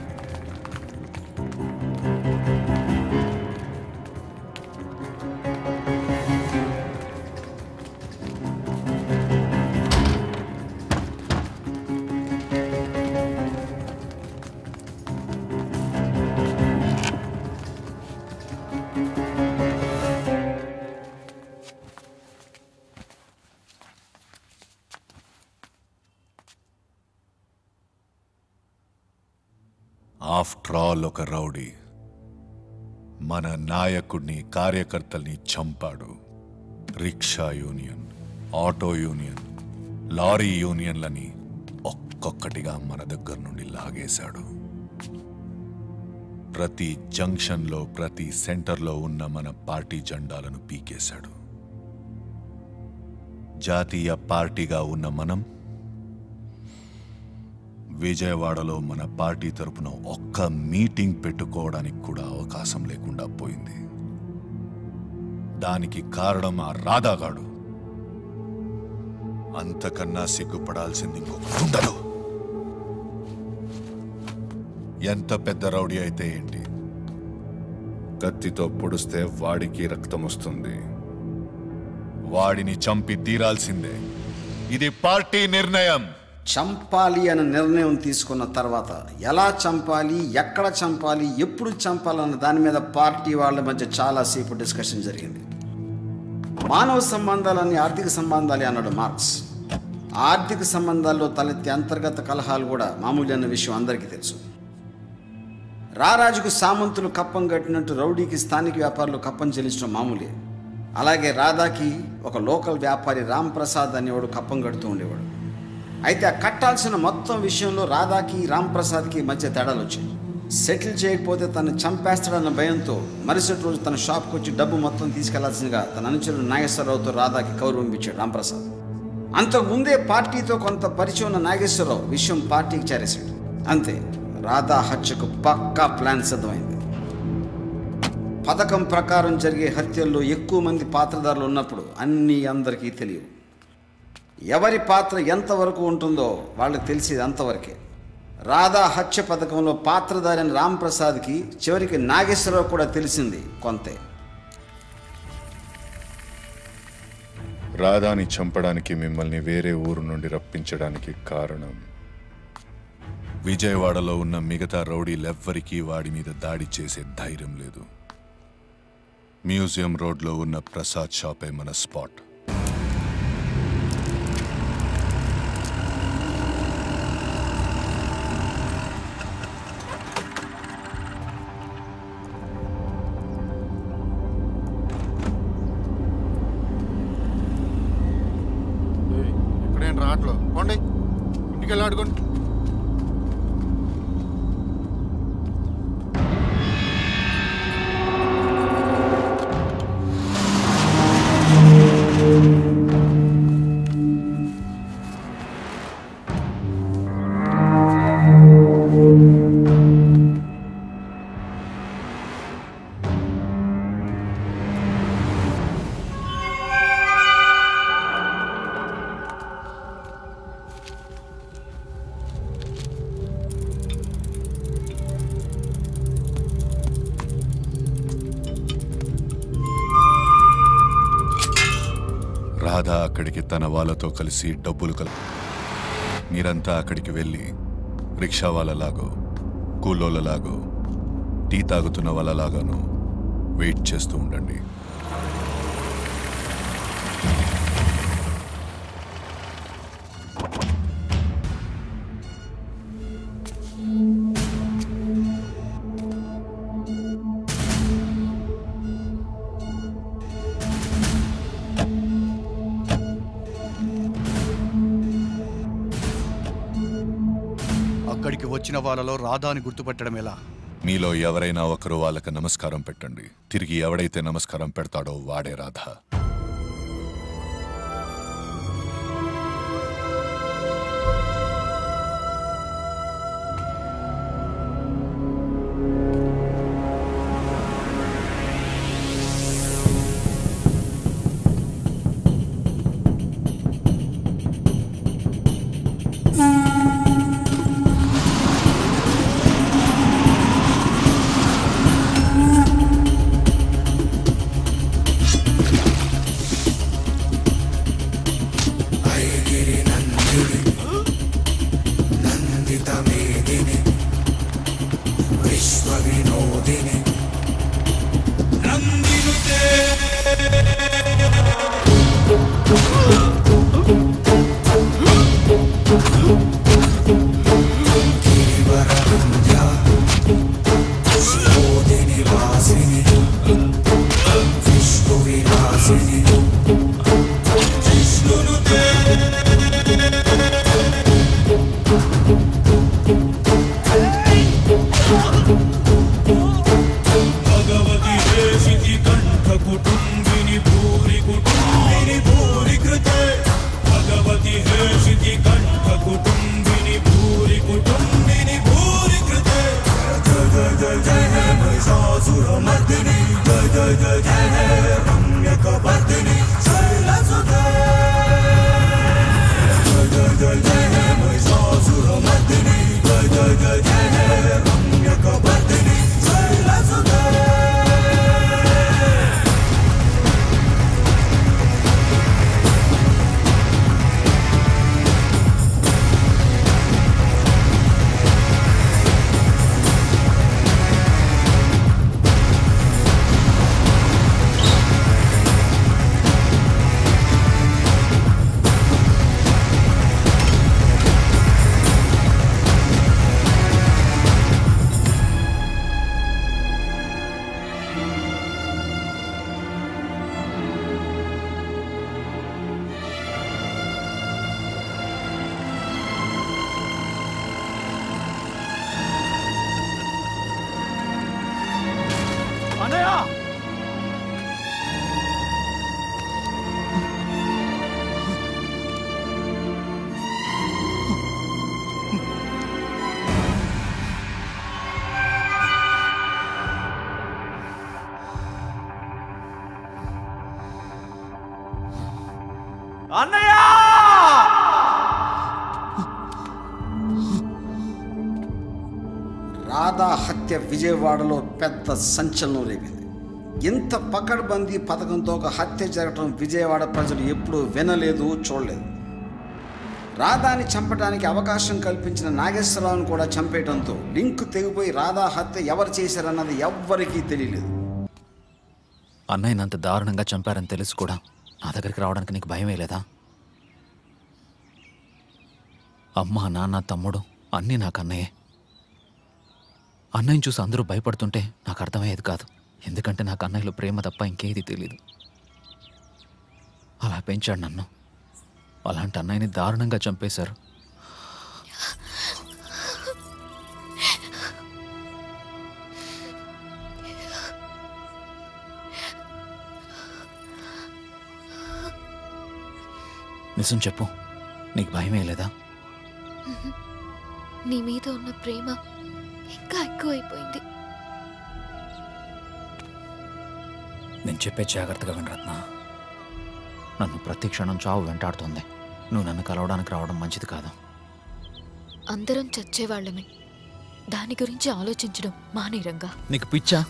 ఆఫ్టర్ ఆల్ ఒక రౌడీ. మన నాయకుడిని కార్యకర్తల్ని చంపాడు rickshaw union auto union lorry యూనియన్లని ఒక్కొక్కటిగా మన దగ్గర నుండి లాగేశాడు. ప్రతి జంక్షన్లో ప్రతి సెంటర్లో ఉన్న మన పార్టీ జెండాలను పీకేశాడు. జాతీయ పార్టీగా ఉన్న మనం విజయవాడలో మన పార్టీ తరపున ఒక్క మీటింగ్ పెట్టుకోవడానికి కూడా అవకాశం లేకుండా పోయింది. దానికి కారణం ఆ రాధాగాడు. అంతకన్నా సిగ్గుపడాల్సింది ఇంకొకటి ఉండదు. ఎంత పెద్ద రౌడీ అయితే ఏంటి? కత్తితో పొడిస్తే వాడికి రక్తం వస్తుంది. వాడిని చంపి తీరాల్సిందే. ఇది పార్టీ నిర్ణయం. చంపాలి అనే నిర్ణయం తీసుకున్న తర్వాత ఎలా చంపాలి ఎక్కడ చంపాలి ఎప్పుడు చంపాలన్న దాని మీద పార్టీ వాళ్ళ మధ్య చాలాసేపు డిస్కషన్ జరిగింది. మానవ సంబంధాలని ఆర్థిక సంబంధాలే అన్నాడు మార్క్స్. ఆర్థిక సంబంధాల్లో తలెత్తే అంతర్గత కలహాలు కూడా మామూలు అన్న విషయం అందరికీ తెలుసు. రారాజుకు సామంతులు కప్పం కట్టినట్టు రౌడీకి స్థానిక వ్యాపారులు కప్పం చెల్లించడం మామూలే. అలాగే రాధాకి ఒక లోకల్ వ్యాపారి రామ్ ప్రసాద్ అనేవాడు కప్పం కడుతూ ఉండేవాడు. అయితే ఆ కట్టాల్సిన మొత్తం విషయంలో రాధాకి రాంప్రసాద్కి మధ్య తేడాలు వచ్చాయి. సెటిల్ చేయకపోతే తను చంపేస్తాడన్న భయంతో మరుసటి రోజు తన షాప్కి వచ్చి డబ్బు మొత్తం తీసుకెళ్ళాల్సిందిగా తన అనుచరుడు నాగేశ్వరరావుతో రాధాకి కౌరు పంపించాడు రాంప్రసాద్. అంతకు ముందే పార్టీతో కొంత పరిచయం ఉన్న నాగేశ్వరరావు విషయం పార్టీకి చేరేశాడు. అంతే రాధా హత్యకు పక్కా ప్లాన్ సిద్ధమైంది. పథకం ప్రకారం జరిగే హత్యల్లో ఎక్కువ మంది పాత్రధారులు ఉన్నప్పుడు అన్నీ అందరికీ తెలియవు. ఎవరి పాత్ర ఎంతవరకు ఉంటుందో వాళ్ళకి తెలిసేది అంతవరకే. రాధా హత్య పథకంలో పాత్రధారిన రాంప్రసాద్కి చివరికి నాగేశ్వరరావు కూడా తెలిసింది కొంతే. రాధాని చంపడానికి మిమ్మల్ని వేరే ఊరు నుండి రప్పించడానికి కారణం? విజయవాడలో ఉన్న మిగతా రౌడీలెవ్వరికీ వాడి మీద దాడి చేసే ధైర్యం లేదు. మ్యూజియం రోడ్లో ఉన్న ప్రసాద్ షాపే మన స్పాట్. కలిసి డబ్బులు కల మీరంతా అక్కడికి వెళ్ళి రిక్షా వాళ్ళలాగో కూలోళ్ళలాగో టీ తాగుతున్న వాళ్ళలాగానో వెయిట్ చేస్తూ ఉండండి. అక్కడికి వచ్చిన వాళ్ళలో రాధాని గుర్తుపట్టడం ఎలా? మీలో ఎవరైనా ఒకరు వాళ్ళకి నమస్కారం పెట్టండి. తిరిగి ఎవడైతే నమస్కారం పెడతాడో వాడే రాధా. విజయవాడలో పెద్ద సంచలనం రేపింది ఇంత పకడ్బందీ పథకంతో ఒక హత్య జరగటం విజయవాడ ప్రజలు ఎప్పుడూ వినలేదు చూడలేదు. రాధాని చంపడానికి అవకాశం కల్పించిన నాగేశ్వరరావును కూడా చంపేయడంతో లింక్ తెగిపోయి రాధా హత్య ఎవరు చేశారన్నది ఎవ్వరికీ తెలియలేదు. అన్నయ్యనంత అంత దారుణంగా చంపారని తెలుసు కూడా. నా దగ్గరికి రావడానికి నీకు భయమే లేదా? అమ్మ నాన్న తమ్ముడు అన్నీ నాకు అన్నయ్యే అన్నయ్యని చూసి అందరూ భయపడుతుంటే నాకు అర్థమయ్యేది కాదు. ఎందుకంటే నాకు అన్నయ్యలో ప్రేమ తప్ప ఇంకేది తెలియదు అలా పెంచాడు నన్ను. అలాంటి అన్నయ్యని దారుణంగా చంపేశారు. నిజం చెప్పు. నీకు భయమే లేదా? నీ మీద ఉన్న ప్రేమ ఇంకా ఎక్కువైపోయింది. నేను చెప్పే జాగ్రత్తగా విను రత్న. నన్ను ప్రతి క్షణం చావు వెంటాడుతోంది. నువ్వు నన్ను కలవడానికి రావడం మంచిది కాదు. అందరం చచ్చేవాళ్ళమే. దాని గురించి ఆలోచించడం మానేరంగా. నీకు పిచ్చా?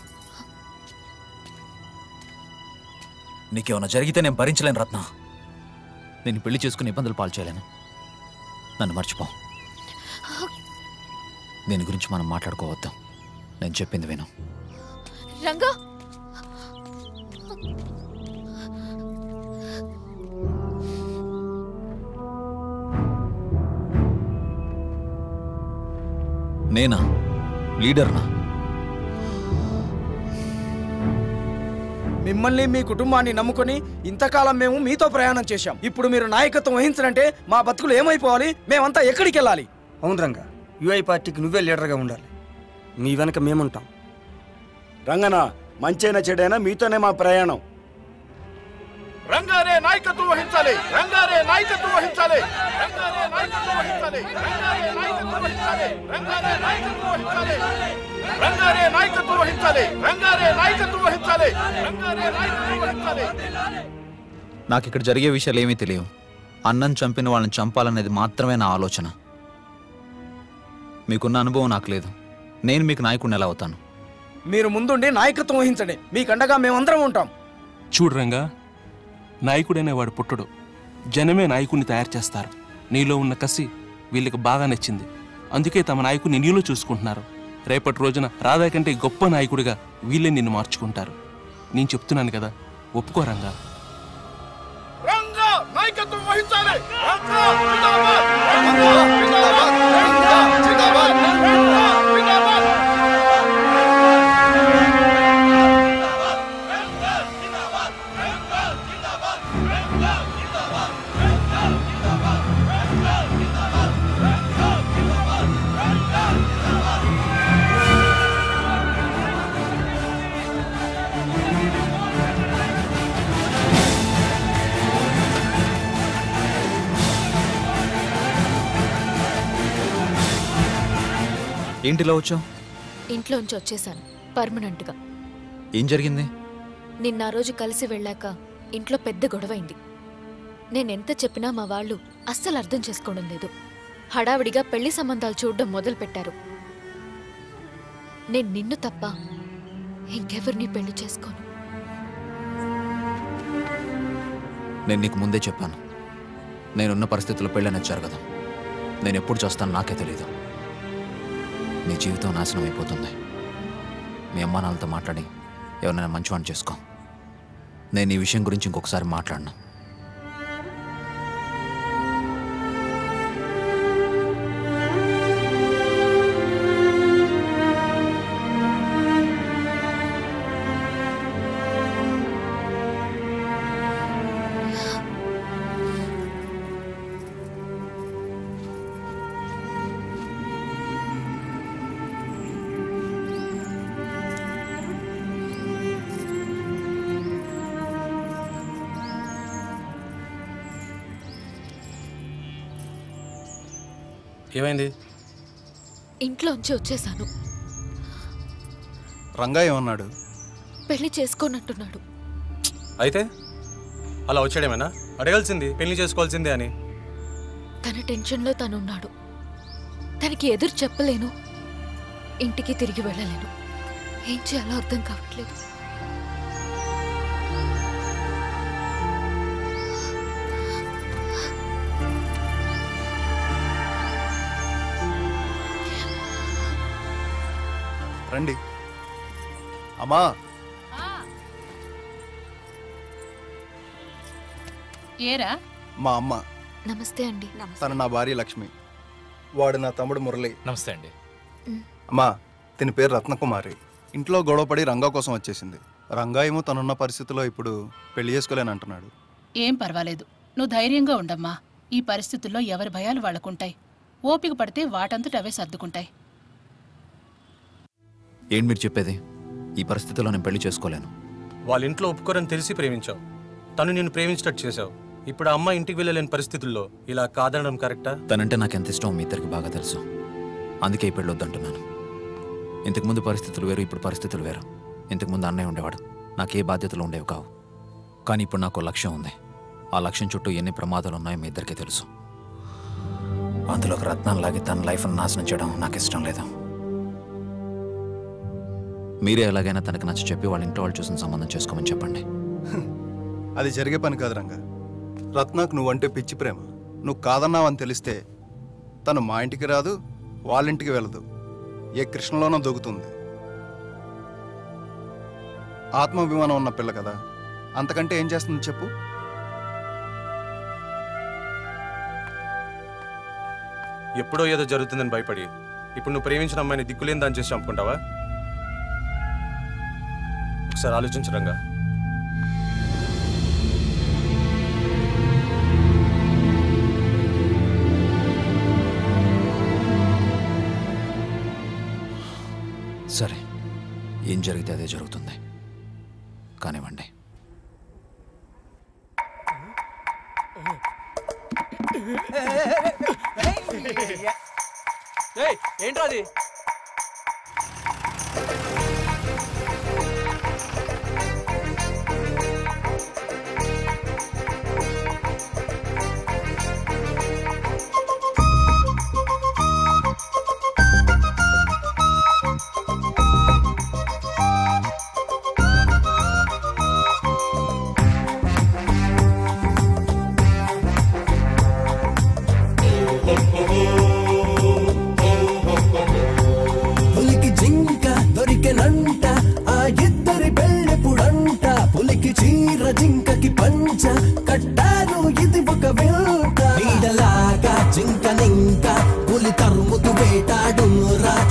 నీకేమైనా జరిగితే నేను భరించలేను రత్న. నేను పెళ్ళి చేసుకుని ఇబ్బందులు పాలు చేయలేను. నన్ను మర్చిపో. దీని గురించి మనం మాట్లాడుకోవద్దు. నేను చెప్పింది విను. రంగా! నేనా? లీడర్నా? మిమ్మల్ని మీ కుటుంబాన్ని నమ్ముకొని ఇంతకాలం మేము మీతో ప్రయాణం చేశాం. ఇప్పుడు మీరు నాయకత్వం వహించాలంటే మా బతుకులు ఏమైపోవాలి? మేమంతా ఎక్కడికి వెళ్ళాలి అవును రంగా. యుఐ పార్టీకి నువ్వే లీడర్గా ఉండాలి. మీ వెనక మేముంటాం. రంగన మంచైనా చెడైనా మీతోనే మా ప్రయాణం. రంగారే నాయకత్వం వహించాలి. రంగారే నాయకత్వం వహించాలి. రంగారే నాయకత్వం వహించాలి. రంగారే నాయకత్వం వహించాలి. రంగారే నాయకత్వం వహించాలి. రంగారే నాయకత్వం వహించాలి. రంగారే నాయకత్వం వహించాలి. రంగారే నాయకత్వం వహించాలి. నాకు ఇక్కడ జరిగే విషయాలు ఏమీ తెలియవు. అన్నం చంపిన వాళ్ళని చంపాలనేది మాత్రమే నా ఆలోచన. మీకున్న అనుభవం నాకు లేదు. నేను మీకు నాయకుడిని ఎలా అవుతాను? మీరు ముందుండి నాయకత్వం వహించండి. మీకండగా మేమందరం ఉంటాం. చూడు రంగా నాయకుడనేవాడు పుట్టడు. జనమే నాయకుడిని తయారు చేస్తారు. నీలో ఉన్న కసి వీళ్ళకి బాగా నచ్చింది. అందుకే తమ నాయకుడిని నీలో చూసుకుంటున్నారు. రేపటి రోజున రాధా కంటే గొప్ప నాయకుడిగా వీళ్ళే నిన్ను మార్చుకుంటారు. నేను చెప్తున్నాను కదా ఒప్పుకో రంగా రంగా. నాయకత్వం వహించాలి. రంగా జిందాబాద్ జిందాబాద్ జిందాబాద్ జిందాబాద్ ఏంటిలా వచ్చావు? ఇంట్లోంచి వచ్చేసాను పర్మనెంట్గా. ఏం జరిగింది? నిన్న ఆ రోజు కలిసి వెళ్ళాక ఇంట్లో పెద్ద గొడవైంది. నేనెంత చెప్పినా మా వాళ్ళు అస్సలు అర్థం చేసుకోవడం లేదు. హడావిడిగా పెళ్ళి సంబంధాలు చూడడం మొదలు పెట్టారు నేను నిన్ను తప్ప ఇంకెవరిని పెళ్ళి చేసుకోను. నేను నీకు ముందే చెప్పాను. నేనున్న పరిస్థితుల్లో పెళ్ళనేది జరగదు. నేను ఎప్పుడు చేస్తాను నాకే తెలియదు నీ జీవితం నాశనం అయిపోతుంది. మీ అమ్మా మాట్లాడి ఎవరైనా మంచివాడిని చేసుకో. నేను ఈ విషయం గురించి ఇంకొకసారి మాట్లాడను. ఏమైంది? ఇంట్లోంచి వచ్చేసాను. రంగా ఏమన్నాడు? పెళ్ళి చేసుకోనంటున్నాడు. అయితే? అలా వచ్చాడేమైనా? అడగాల్సింది పెళ్ళి చేసుకోవాల్సిందే అని. తన టెన్షన్లో తనున్నాడు. తనకి ఎదురు చెప్పలేను. ఇంటికి తిరిగి వెళ్ళలేను. ఏం చేయాలో అర్థం కావట్లేదు. రండి. అమ్మా. ఏరా? మా అమ్మ. నమస్తే అండి. తను నా భార్య లక్ష్మి. వాడు నా తమ్ముడు మురళి. నమస్తే అండి. అమ్మా తిని పేరు రత్నకుమారి. ఇంట్లో గొడవపడి రంగా కోసం వచ్చేసింది. రంగా ఏమో తనున్న పరిస్థితిలో ఇప్పుడు పెళ్ళి చేసుకోలేనంటున్నాడు ఏం పర్వాలేదు. నువ్వు ధైర్యంగా ఉండమ్మా. ఈ పరిస్థితుల్లో ఎవరి భయాలు వాళ్ళకుంటాయి. ఓపిక పడితే వాటంతట అవే సర్దుకుంటాయి. ఏంటి మీరు చెప్పేది? ఈ పరిస్థితిలో నేను పెళ్ళి చేసుకోలేను. వాళ్ళ ఇంట్లో ఒప్పుకోరని తెలిసి ప్రేమించావు. తను నిన్ను ప్రేమించినట్టు చేశావు. ఇప్పుడు అమ్మ ఇంటికి వెళ్ళలేని పరిస్థితుల్లో ఇలా కాదనడం కరెక్టా? తనంటే నాకు ఎంత ఇష్టం మీ ఇద్దరికి బాగా తెలుసు. అందుకే ఈ పెళ్ళి వద్దంటున్నాను. ఇంతకుముందు పరిస్థితులు వేరు ఇప్పుడు పరిస్థితులు వేరు. ఇంతకుముందు అన్నయ్య ఉండేవాడు. నాకు ఏ బాధ్యతలు ఉండేవి కావు. కానీ ఇప్పుడు నాకు లక్ష్యం ఉంది. ఆ లక్ష్యం చుట్టూ ఎన్ని ప్రమాదాలు ఉన్నాయో మీ ఇద్దరికీ తెలుసు. అందులో ఒక రత్నాలాగి తన లైఫ్ను నాశనం చేయడం నాకు ఇష్టం లేదు. మీరే ఎలాగైనా తనకు నచ్చ చెప్పి వాళ్ళ ఇంట్లో వాళ్ళు చూసిన సంబంధం చేసుకోమని చెప్పండి. అది జరిగే పని కాదు రంగా. రత్నాకు నువ్వంటే పిచ్చి ప్రేమ. నువ్వు కాదన్నావని తెలిస్తే తను మా ఇంటికి రాదు వాళ్ళ ఇంటికి వెళ్ళదు. ఏ కృష్ణలోనో దొగుతుంది. ఆత్మాభిమానం ఉన్న పిల్ల కదా. అంతకంటే ఏం చేస్తుంది చెప్పు? ఎప్పుడో ఏదో జరుగుతుందని భయపడి ఇప్పుడు నువ్వు ప్రేమించిన అమ్మాయిని దిక్కులేని దాన్ని చేసి చంపుకుంటావా? ఒకసారి ఆలోచించరంగా సరే ఏం జరిగితే అదే జరుగుతుంది. కానివ్వండి. ఏంట్రా అది?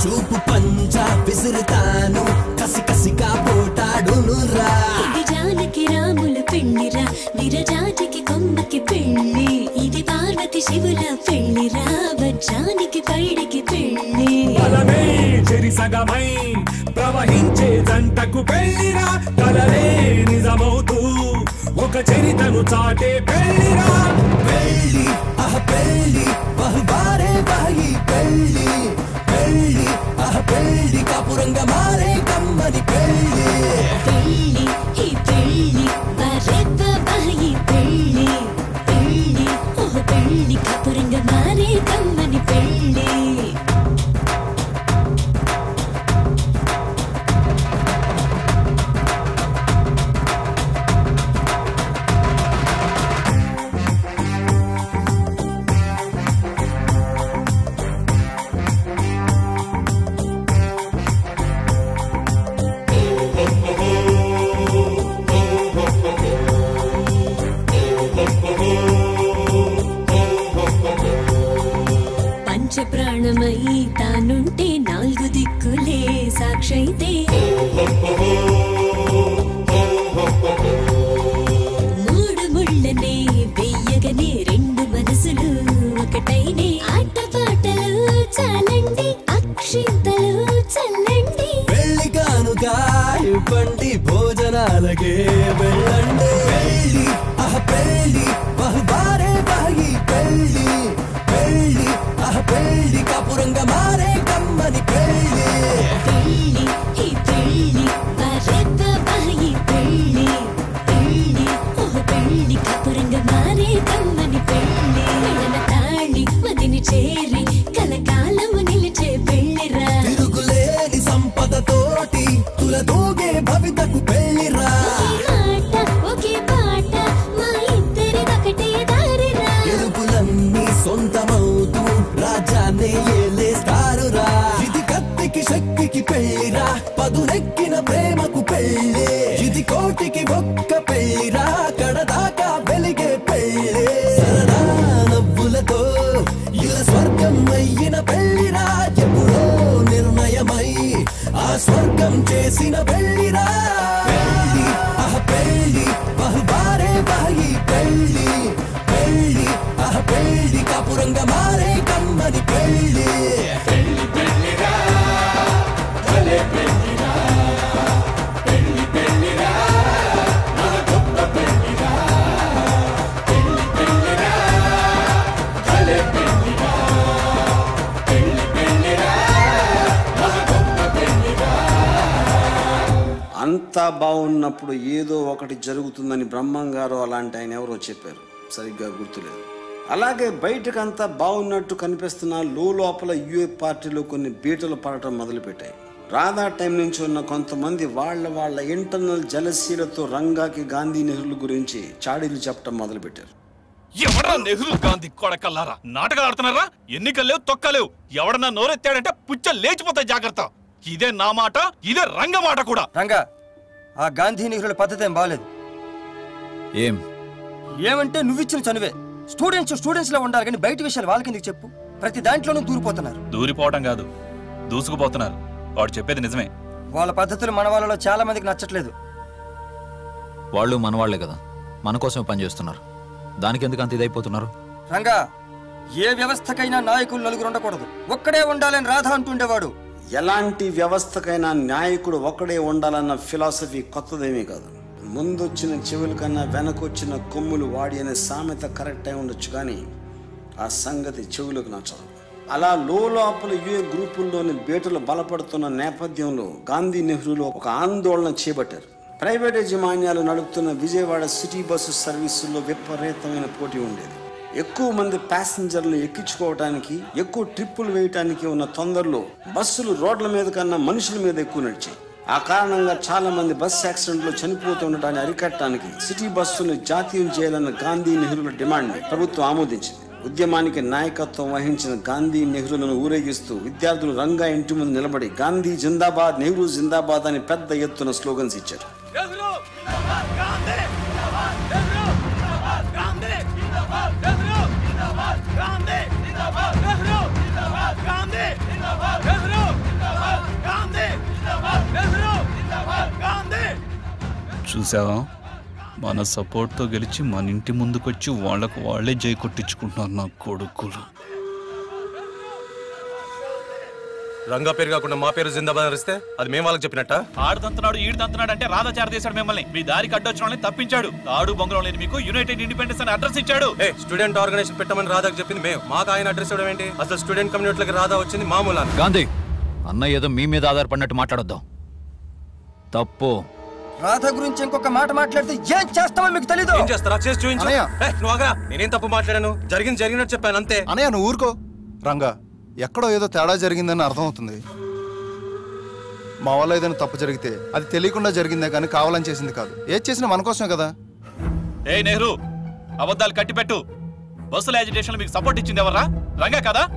చూపు పంచ విసిరితాను. కసి కసిగా పోటాడును రా జానకి రాముల పెళ్ళిరా విరజాతికి కొమ్మకి పెళ్ళి ఇది పార్వతి శివుల పెళ్ళిరా వజ్రానికి పైడికి పెళ్ళి బలమే చెరిసగమై ప్రవహించే జంటకు పెళ్ళిరా కలలే నిజమవుతూ ఒక చరితను చాటే పెళ్ళిరా పెళ్ళి అహ పెళ్ళి బహుబారే బాయి పెళ్ళి పెళ్ళి అహ పెళ్ళి కాపురంగా మారే కమ్మని పెళ్ళి పెళ్ళి ఈ పెళ్ళి బరెబ్బ అక్షింతలు చల్లండి పెళ్ళి కానుక ఇవ్వండి భోజనాలకే వెళ్ళండి. పెళ్ళి అహ పెళ్ళి బహుబారే బాయి పెళ్ళి పెళ్ళి అహ పెళ్ళి కాపురంగా మారే కమ్మని పెళ్ళి పెళ్ళి ఈ పెళ్ళి అంతా బాగున్నప్పుడు ఏదో ఒకటి జరుగుతుందని బ్రహ్మంగారు అలాంటి ఆయన ఎవరో చెప్పారు. సరిగ్గా గుర్తులేదు. అలాగే బయటకంతా బాగున్నట్టు కనిపిస్తున్న లోపల యుఏ పార్టీలో కొన్ని బీటలు పడటం మొదలుపెట్టాయి. రాధా టైం నుంచి ఉన్న కొంతమంది వాళ్ళ వాళ్ళ ఇంటర్నల్ జలసీలతో రంగాకి గాంధీ నెహ్రూ గురించి చాడీలు చెప్పడం మొదలుపెట్టారు. ఎవడా నెహ్రూ గాంధీ కొడకల్లారా? నాటకాలు ఆడుతున్నారా? ఎన్నికలు లేవు తొక్కలేవు ఎవడన్నా నోరెత్తాడంటే పుచ్చ లేచిపోతాయి జాగ్రత్త. ఇదే నా మాట ఇదే రంగ మాట కూడా. రంగా ఆ గాంధీ నెహ్రూల పద్ధతి ఏం బాగాలేదు ఏం? ఏమంటే నువ్విచ్చిన చనువే. స్టూడెంట్స్ స్టూడెంట్స్లో ఉండాలి కానీ బయట విషయాలు వాళ్ళకి ఎందుకు చెప్పు? ప్రతి దాంట్లోనూ దూరిపోతున్నారు. దూరిపోవటం కాదు దూసుకుపోతున్నారు. వాడు చెప్పేది నిజమే. వాళ్ళ పద్ధతులు మన వాళ్ళలో చాలా మందికి నచ్చట్లేదు. వాళ్ళు మనవాళ్ళే కదా. మన కోసమే పనిచేస్తున్నారు దానికి ఎందుకు అంత ఇదైపోతున్నారు? రంగా ఏ వ్యవస్థకైనా నాయకులు నలుగురు ఉండకూడదు. ఒక్కడే ఉండాలని రాధ అంటుండేవాడు. ఎలాంటి వ్యవస్థకైనా నాయకుడు ఒకడే ఉండాలన్న ఫిలాసఫీ కొత్తదేమీ కాదు. ముందొచ్చిన చెవుల కన్నా వెనకొచ్చిన కొమ్ములు వాడి అనే సామెత కరెక్ట్ అయి ఉండొచ్చు కానీ ఆ సంగతి చెవులకు నచ్చదు. అలా లోపల యుఏ గ్రూపుల్లోని బేటలు బలపడుతున్న నేపథ్యంలో గాంధీ నెహ్రూలో ఒక ఆందోళన చేపట్టారు. ప్రైవేట్ యజమాన్యాలు నడుపుతున్న విజయవాడ సిటీ బస్సు సర్వీసుల్లో విపరీతమైన పోటీ ఉండేది. ఎక్కువ మంది ప్యాసింజర్లు ఎక్కించుకోవడానికి ఎక్కువ ట్రిప్పులు వేయటానికి ఉన్న తొందరలో బస్సులు రోడ్ల మీద కన్నా మనుషుల మీద ఎక్కువ నడిచాయి. ఆ కారణంగా చాలా మంది బస్ యాక్సిడెంట్లో చనిపోతుండటాన్ని అరికట్టడానికి సిటీ బస్సును జాతీయం చేయాలన్న గాంధీ నెహ్రూల డిమాండ్ని ప్రభుత్వం ఆమోదించింది. ఉద్యమానికి నాయకత్వం వహించిన గాంధీ నెహ్రూలను ఊరేగిస్తూ విద్యార్థులు రంగా ఇంటి ముందు నిలబడి గాంధీ జిందాబాద్ నెహ్రూ జిందాబాద్ అని పెద్ద ఎత్తున స్లోగన్స్ ఇచ్చారు. చూసావా? మన సపోర్ట్తో గెలిచి మన ఇంటి ముందుకొచ్చి వాళ్ళకు వాళ్ళే జై కొట్టించుకుంటున్నారు నా కొడుకులు. రంగా పేరు కాకుండా మా పేరు జిందాబాద్ అరిస్తే అది మేము వాళ్ళకి చెప్పినట్ట? ఆడుతంతున్నాడు ఈడుతంతున్నాడు అంటే రాధాచార చేశాడు మిమ్మల్ని. మీ దారికి అడ్డొచ్చిన వాళ్ళని తప్పించాడు. తాడు బొంగరం లేని మీకు యునైటెడ్ ఇండిపెండెన్స్ అని అడ్రస్ ఇచ్చాడు. ఏ స్టూడెంట్ ఆర్గనైజేషన్ పెట్టమని రాధాకి చెప్పింది మేము. మాకు ఆయన అడ్రస్ ఇవ్వడం ఏంటి? అసలు స్టూడెంట్ కమ్యూనిటీలకు రాధా వచ్చింది మామూలు గాంధీ అన్న ఏదో మీ మీద ఆధారపడినట్టు మాట్లాడొద్దాం. తప్పు. రాధ గురించి ఇంకొక మాట మాట్లాడితే ఏం చేస్తామో మీకు తెలీదు. ఏం చేస్తారా? చేసి చూపించు. నువ్వు నేనేం తప్పు మాట్లాడాను? జరిగింది జరిగినట్టు చెప్పాను అంతే. అనయ్య నువ్వు ఊరుకో. రంగా. ఎక్కడో ఏదో తేడా జరిగిందని అర్థమవుతుంది. మా వల్ల ఏదైనా తప్పు జరిగితే అది తెలియకుండా జరిగిందే కానీ కావాలని చేసింది కాదు. ఏది చేసినా మన కోసమే కదా? ఏ నెహ్రూ అబద్ధాలు కట్టిపెట్టు. బస్సుల యాజిటేషన్ మీకు సపోర్ట్ ఇచ్చింది ఎవర్రా? రంగా కదా?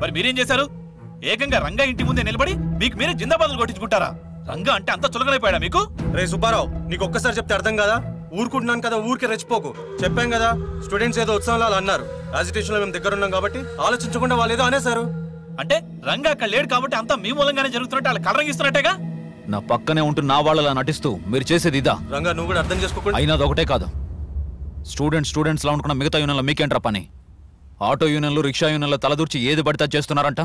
మరి మీరేం చేశారు? ఏకంగా రంగా ఇంటి ముందే నిలబడి మీకు మీరే జిందాబాదులు కొట్టించుకుంటారా? రంగా అంటే అంత చులకనైపోయాడా మీకు? రే సుబ్బారావు నీకు ఒక్కసారి చెప్తే అర్థం కదా? ఊరుకుంటున్నాను కదా ఊరికే రెచ్చిపోకు. చెప్పాం కదా స్టూడెంట్స్ ఏదో ఉత్సవంలో అన్నారు. యాజిటేషన్లో మేము దగ్గర ఉన్నాం కాబట్టి ఆలోచించకుండా వాళ్ళు ఏదో అనేశారు. అంటే రంగా అక్కడ లేడు కాబట్టి అంతా మీ మూలంగానే జరుగుతున్నట్టు వాళ్ళు కలరంగిస్తున్నట్టేగా నా పక్కనే ఉంటూ నా వాళ్ళలా నటిస్తూ మీరు చేసేది ఇదా? రంగా నువ్వు కూడా అర్థం చేసుకోకుండా అయినా ఒకటే కాదు. స్టూడెంట్ స్టూడెంట్స్లా అనుకున్న మిగతా యూనియన్లో మీకేంట్రా పని. ఆటో యూనియన్లు రిక్షా యూనియన్లు తలదూర్చి ఏది పడితే చేస్తున్నారంట?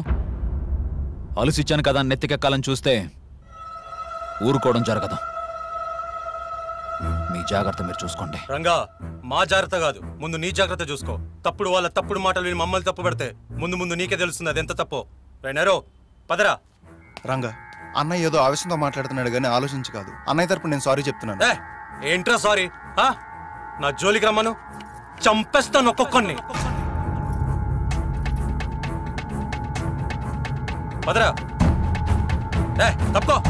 అలుసిచ్చాను కదా నెత్తికెక్కాలని చూస్తే ఊరుకోవడం జరగదు. జాగ్రత్త మీరు చూసుకోండి. రంగా మా జాగ్రత్త కాదు. ముందు నీ జాగ్రత్త చూసుకో. తప్పుడు వాళ్ళ తప్పుడు మాటలు విని మమ్మల్ని తప్పు పెడితే ముందు ముందు నీకే తెలుస్తుంది అది ఎంత తప్పో రైనరో పదరా. రంగా అన్నయ్య ఏదో ఆవేశంతో మాట్లాడుతున్నాడు కానీ ఆలోచించి కాదు. అన్నయ్య తరపు నేను సారీ చెప్తున్నాను. ఏ, ఏంట్రా సారీ? ఆ? నా జోలికి రమ్మను? చంపేస్తాను ఒక్కొక్కడిని. పదరా. ఏ తప్పుకో.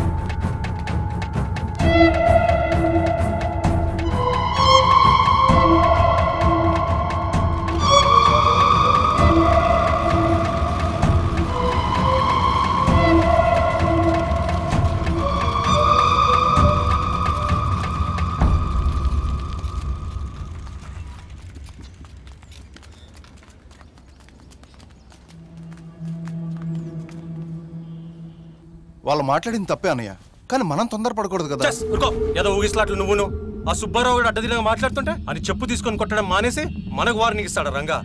వాళ్ళు మాట్లాడింది తప్పే అన్నయ్య. కానీ మనం తొందరపడకూడదు కదా. ఊరుకో ఏదో ఊగిslaట్లు నువ్వును. ఆ సుబ్బారావు కూడా అడ్డదిగా మాట్లాడుతుంటే అని చెప్పు తీసుకొని కొట్టడం మానేసి మనకు వారిని ఇస్తాడు రంగా.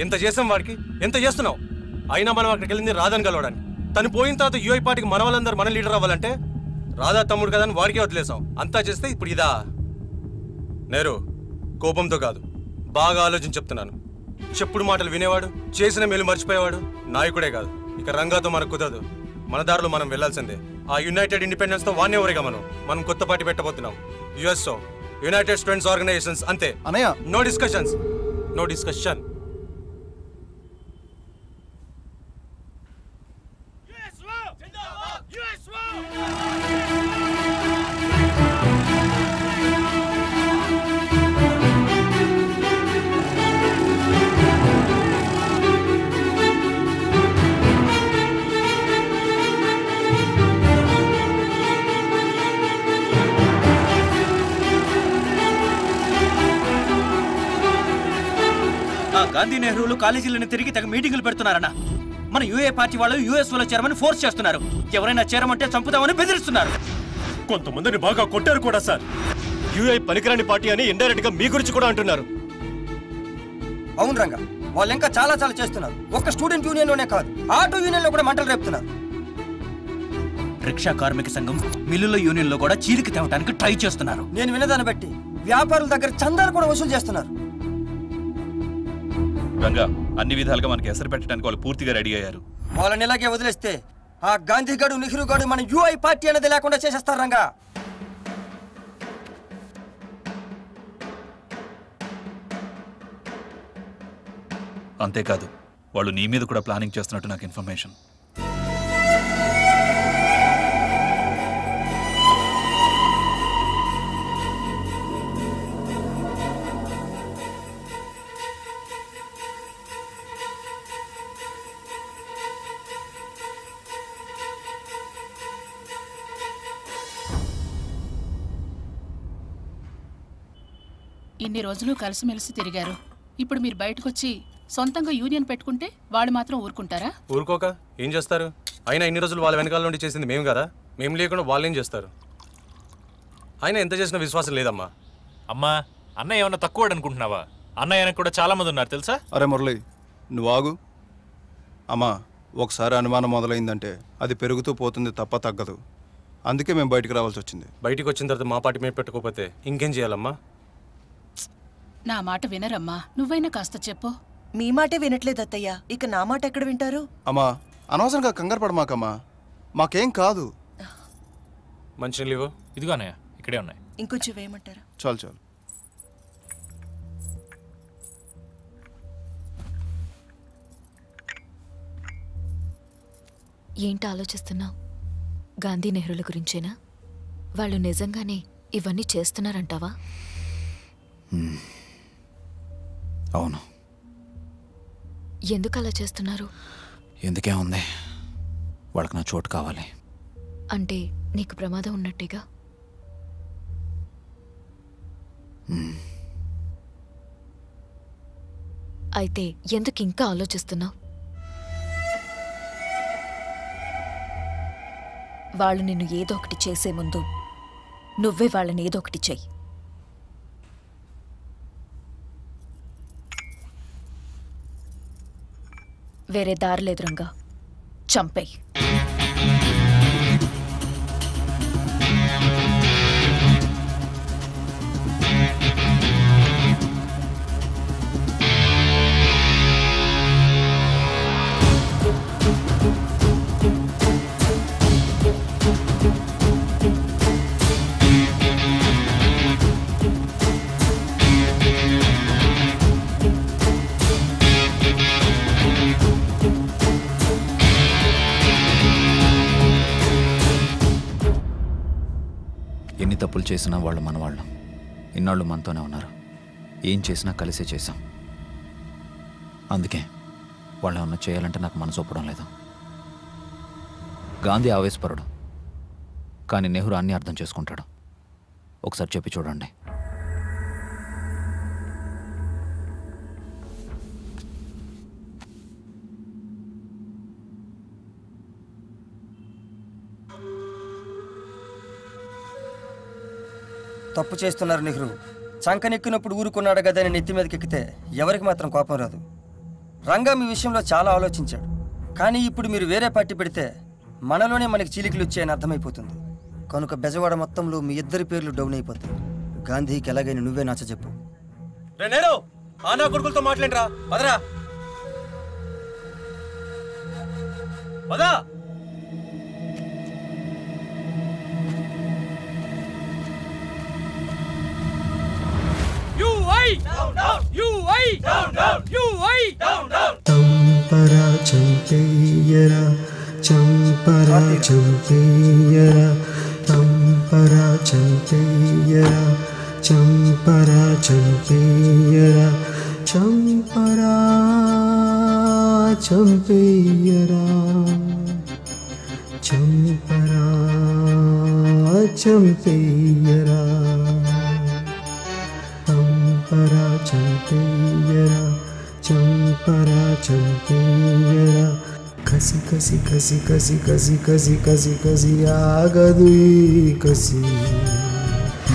ఎంత చేసాం వాడికి? ఎంత చేస్తున్నావు? అయినా మనం అక్కడికి వెళ్ళింది రాధని కలవడానికి తను పోయిన తర్వాత యూఐ పార్టీకి మన వాళ్ళందరూ మన లీడర్ అవ్వాలంటే రాధా తమ్ముడు కదా అని వాడికే వదిలేసాం అంతా చేస్తే ఇప్పుడు ఇదా? నేరు కోపంతో కాదు. బాగా ఆలోచించి చెప్తున్నాను. చెప్పుడు మాటలు వినేవాడు చేసిన మేలు మర్చిపోయేవాడు నాయకుడే కాదు. ఇక రంగాతో మనకు కుదరదు. మన దారిలో మనం వెళ్ళాల్సిందే. ఆ యునైటెడ్ ఇండిపెండెన్స్తో వాడినే ఊరేగా మనం? మనం కొత్త పార్టీ పెట్టబోతున్నాం. యుఎస్ఓ యునైటెడ్ స్టూడెంట్స్ ఆర్గనైజేషన్స్ అంతే. అనయ్య. నో డిస్కషన్స్ నో డిస్కషన్ ఆ గాంధీ నెహ్రూలు కాలేజీలను తిరిగి తెగ మీటింగులు పెడుతున్నారన్న. మన యూఏ పార్టీ వాళ్ళు యూఎస్ఓలో చేరమని ఫోర్స్ చేస్తున్నారు. ఎవరైనా చేరమంటే చంపుతామని బెదిరిస్తున్నారు. కొంతమందిని బాగా కొట్టారు కూడా సార్. యూఐ పనికిరాని పార్టీ అని ఇండైరెక్ట్గా మీ గురించి కూడా అంటున్నారు. అవును రంగా వాళ్ళు ఇంకా చాలా చాలా చేస్తున్నారు. ఒక్క స్టూడెంట్ యూనియన్లోనే కాదు ఆటో యూనియన్లో కూడా మంటలు రేపుతున్నారు. రిక్షా కార్మిక సంఘం మిల్లుల యూనియన్లో కూడా చీలికి తేవడానికి ట్రై చేస్తున్నారు. నేను వినదాన్ని బట్టి వ్యాపారుల దగ్గర చందాలు కూడా వసూలు చేస్తున్నారు. రంగా అన్ని విధాలుగా మనకి ఎసరు పెట్టడానికి వాళ్ళు పూర్తిగా రెడీ అయ్యారు. వాళ్ళని ఇలాగే వదిలేస్తే ఆ గాంధీ గడు నెహ్రూ గడు మన యూఐ పార్టీ అనేది లేకుండా చేసేస్తారు రంగా. అంతేకాదు వాళ్ళు నీ మీద కూడా ప్లానింగ్ చేస్తున్నట్టు నాకు ఇన్ఫర్మేషన్. ఇన్ని రోజులు కలిసిమెలిసి తిరిగారు. ఇప్పుడు మీరు బయటకొచ్చి సొంతంగా యూనియన్ పెట్టుకుంటే వాళ్ళు మాత్రం ఊరుకుంటారా? ఊరుకోక? ఏం చేస్తారు? అయినా ఇన్ని రోజులు వాళ్ళ వెనకాల నుండి చేసింది మేము కదా మేము లేకుండా వాళ్ళు ఏం చేస్తారు? అయినా ఎంత చేసిన విశ్వాసం లేదమ్మా. అమ్మా అన్నయ్య ఏమన్నా తక్కువ అనుకుంటున్నావా? అన్నయ్య వెనక కూడా చాలా మంది ఉన్నారు తెలుసా? అరే మురళి నువ్వు ఆగు. అమ్మా ఒకసారి అనుమానం మొదలైందంటే అది పెరుగుతూ పోతుంది తప్ప తగ్గదు. అందుకే మేము బయటికి రావాల్సి వచ్చింది బయటికి వచ్చిన తర్వాత మా పార్టీ మేము పెట్టుకోకపోతే ఇంకేం చేయాలమ్మా? నా మాట వినరమ్మా. నువ్వైనా కాస్త చెప్పు. మీ మాటే వినట్లేదు అత్తయ్య. ఇక నా మాట ఎక్కడ వింటారు? అమ్మా అనవసరంగా కంగారు పడమాకమ్మా. మాకేం కాదు. మంచినీళ్ళు ఇవ్వు. ఇదిగో అన్నయ్య ఇక్కడే ఉన్నాయి. ఇంకొంచెం వేయమంటారా? చాలు చాలు. ఏంటి ఆలోచిస్తున్నావు? గాంధీ నెహ్రూల గురించేనా? వాళ్ళు నిజంగానే ఇవన్నీ చేస్తున్నారంటావా. అవును. ఎందుకు అలా చేస్తున్నారు? ఎందుకే ఉంది? వాళ్ళకి నా చోటు కావాలి. అంటే నీకు ప్రమాదం ఉన్నట్టేగా. అయితే ఎందుకు ఇంకా ఆలోచిస్తున్నావు? వాళ్ళు నిన్ను ఏదో ఒకటి చేసే ముందు నువ్వే వాళ్ళని ఏదో ఒకటి చెయ్యి. వేరే దారి లేదు రంగా. చంపేయి. చేసినా వాళ్ళు మనవాళ్ళం. ఇన్నాళ్ళు మనతోనే ఉన్నారు. ఏం చేసినా కలిసే చేశాం. అందుకే వాళ్ళు ఏమన్నా చేయాలంటే నాకు మనసు ఒప్పడం లేదు. గాంధీ ఆవేశపరుడు. కానీ నెహ్రూ అన్నీ అర్థం చేసుకుంటాడు. ఒకసారి చెప్పి చూడండి. తప్పు చేస్తున్నారు నెహ్రూ. చంకనెక్కినప్పుడు ఊరుకున్నాడు కదా అని నెత్తి మీదకెక్కితే ఎవరికి మాత్రం కోపం రాదు. రంగా మీ విషయంలో చాలా ఆలోచించాడు. కానీ ఇప్పుడు మీరు వేరే పార్టీ పెడితే మనలోనే మనకి చీలికలు వచ్చాయని అర్థమైపోతుంది. కనుక బెజవాడ మొత్తంలో మీ ఇద్దరి పేర్లు డౌన్ అయిపోతాయి. గాంధీకి ఎలాగైనా నువ్వే నచ్చజెప్పు ఆనా కొడుకులతో మాట్లాడరా. పదరా. పదా! UAE don't don't UAE don't don't UAE don't don't Champara champiyara Champara champiyara Champara champiyara Champara champiyara Champara champiyara Champara champiyara చంపరా చంపేయరా చంపరా చంపేయరా. కసి కసి కసి కసి కసి కసి కసి కసి ఆగదు కసి.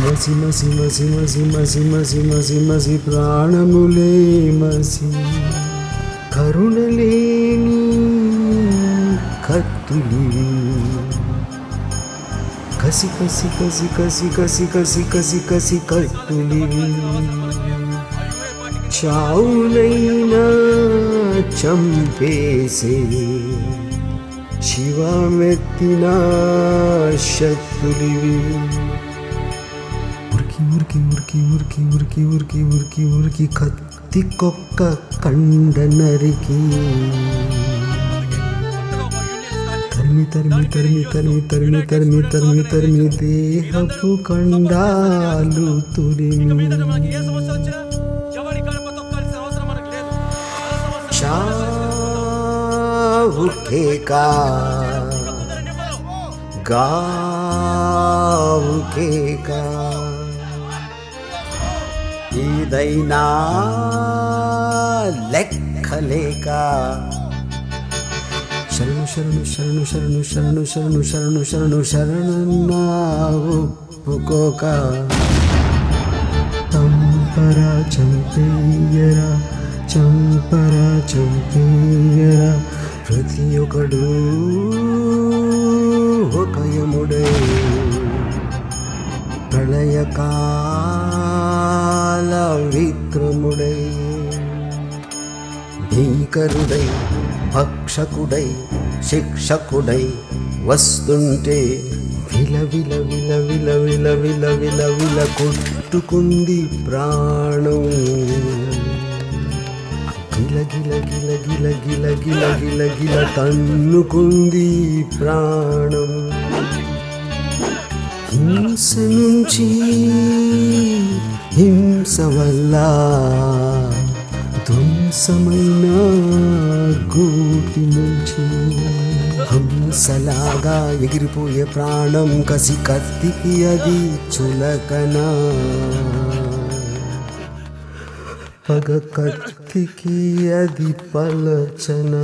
మసి మసి మసి మసి మసి మసి మసి మసి ప్రాణములే మసి. కరుణలేని కత్తులే కత్తులివి కసి కసి కసి కసి కసి కసి కసి కసి కత్తులివి చావునైనా చంపేసే శివమెత్తిన శక్తులివి ఉరికి ఉరికి ఉరికి ఉరికి ఉరికి ఉరికి ఉరికి ఉరికి కత్తికొక్క కండ నరికి తరిమి తరిమి తరిమి తరిమి తరిమి తరిమి తరిమి తరిమి దేహపు కండాలు తురిమి చావు కేకా గావు లెక్కలేక శరణు శరణు శరణు శరణు శరణు శరణు శరణు శరణు శరణన్నా ఒప్పుకోక. చంపరా చంపేయరా చంపరా చంపేయరా ప్రతి ఒక్కడు ఒక యముడే. ప్రళయకాల విక్రముడై భీకరుడై భక్షకుడై శిక్షకుడై వస్తుంటే విల విల విల విల విల విల విల విల కొట్టుకుంది ప్రాణం. గిల గిల గిల గిల గిల గిల గిల గిల తన్నుకుంది ప్రాణం. హింస నుంచి హింస వల్ల ధ్వంసమైన గూటి నుంచి హంసలాగా ఎగిరిపోయే ప్రాణం కసి కత్తికి అది చులకనా? పగ కత్తికి అది పలచనా?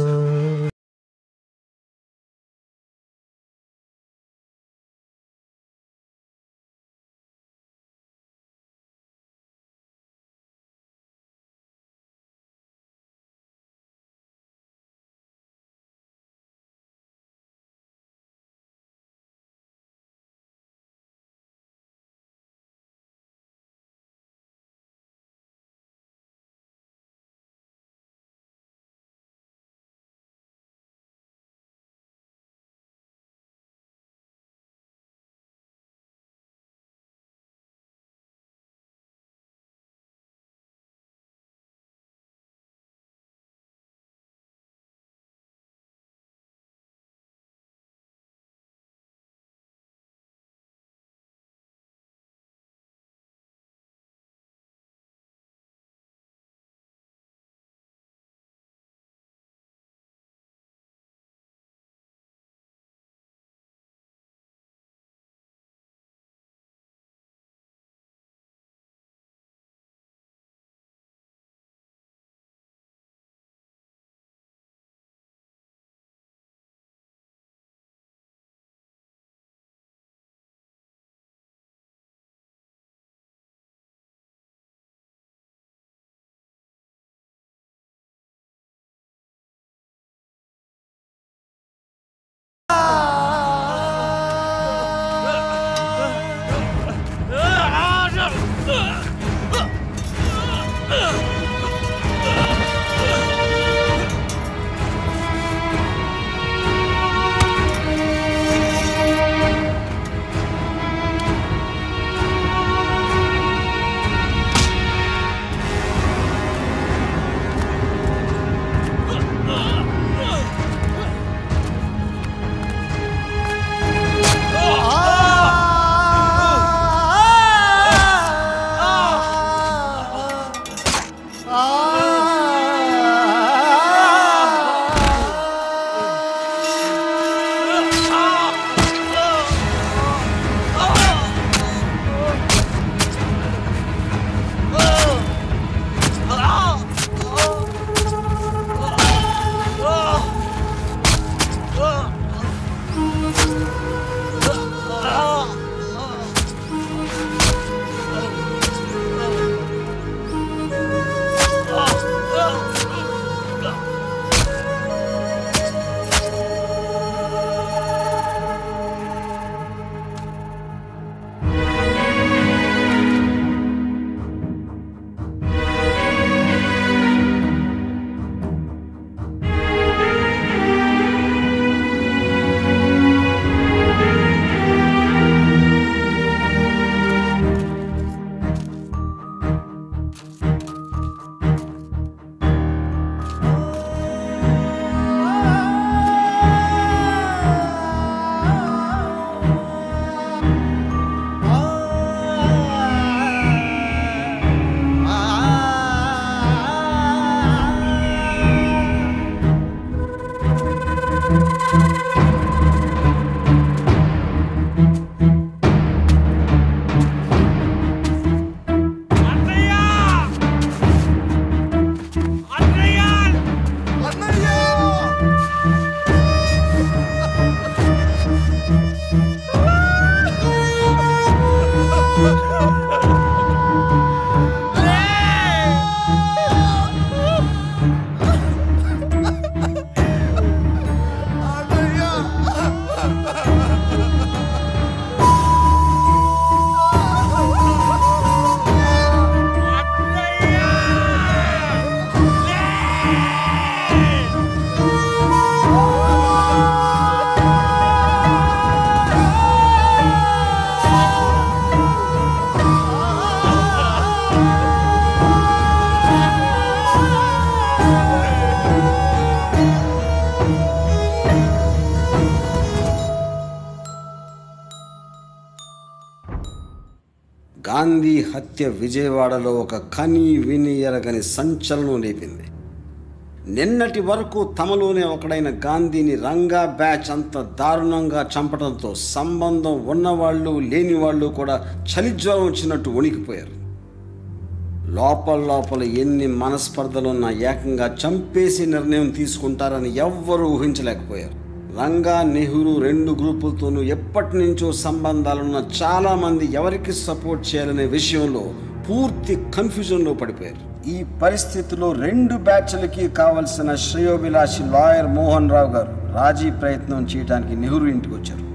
హత్య విజయవాడలో ఒక కని విని ఎరగని సంచలనం లేపింది నిన్నటి వరకు తమలోనే ఒకడైన గాంధీని రంగా బ్యాచ్ అంత దారుణంగా చంపడంతో సంబంధం ఉన్నవాళ్ళు లేని వాళ్ళు కూడా చలిజ్వరం వచ్చినట్టు వణికిపోయారు. లోపల లోపల ఎన్ని మనస్పర్ధలున్నా ఏకంగా చంపేసి నిర్ణయం తీసుకుంటారని ఎవ్వరూ ఊహించలేకపోయారు. రంగా నెహ్రూ రెండు గ్రూపులతోనూ ఎప్పటి నుంచో సంబంధాలున్న చాలామంది ఎవరికి సపోర్ట్ చేయాలనే విషయంలో పూర్తి కన్ఫ్యూజన్లో పడిపోయారు. ఈ పరిస్థితిలో రెండు బ్యాచ్లకి కావలసిన శ్రేయోభిలాషి లాయర్ మోహన్ రావు గారు రాజీ ప్రయత్నం చేయడానికి నెహ్రూ ఇంటికి వచ్చారు.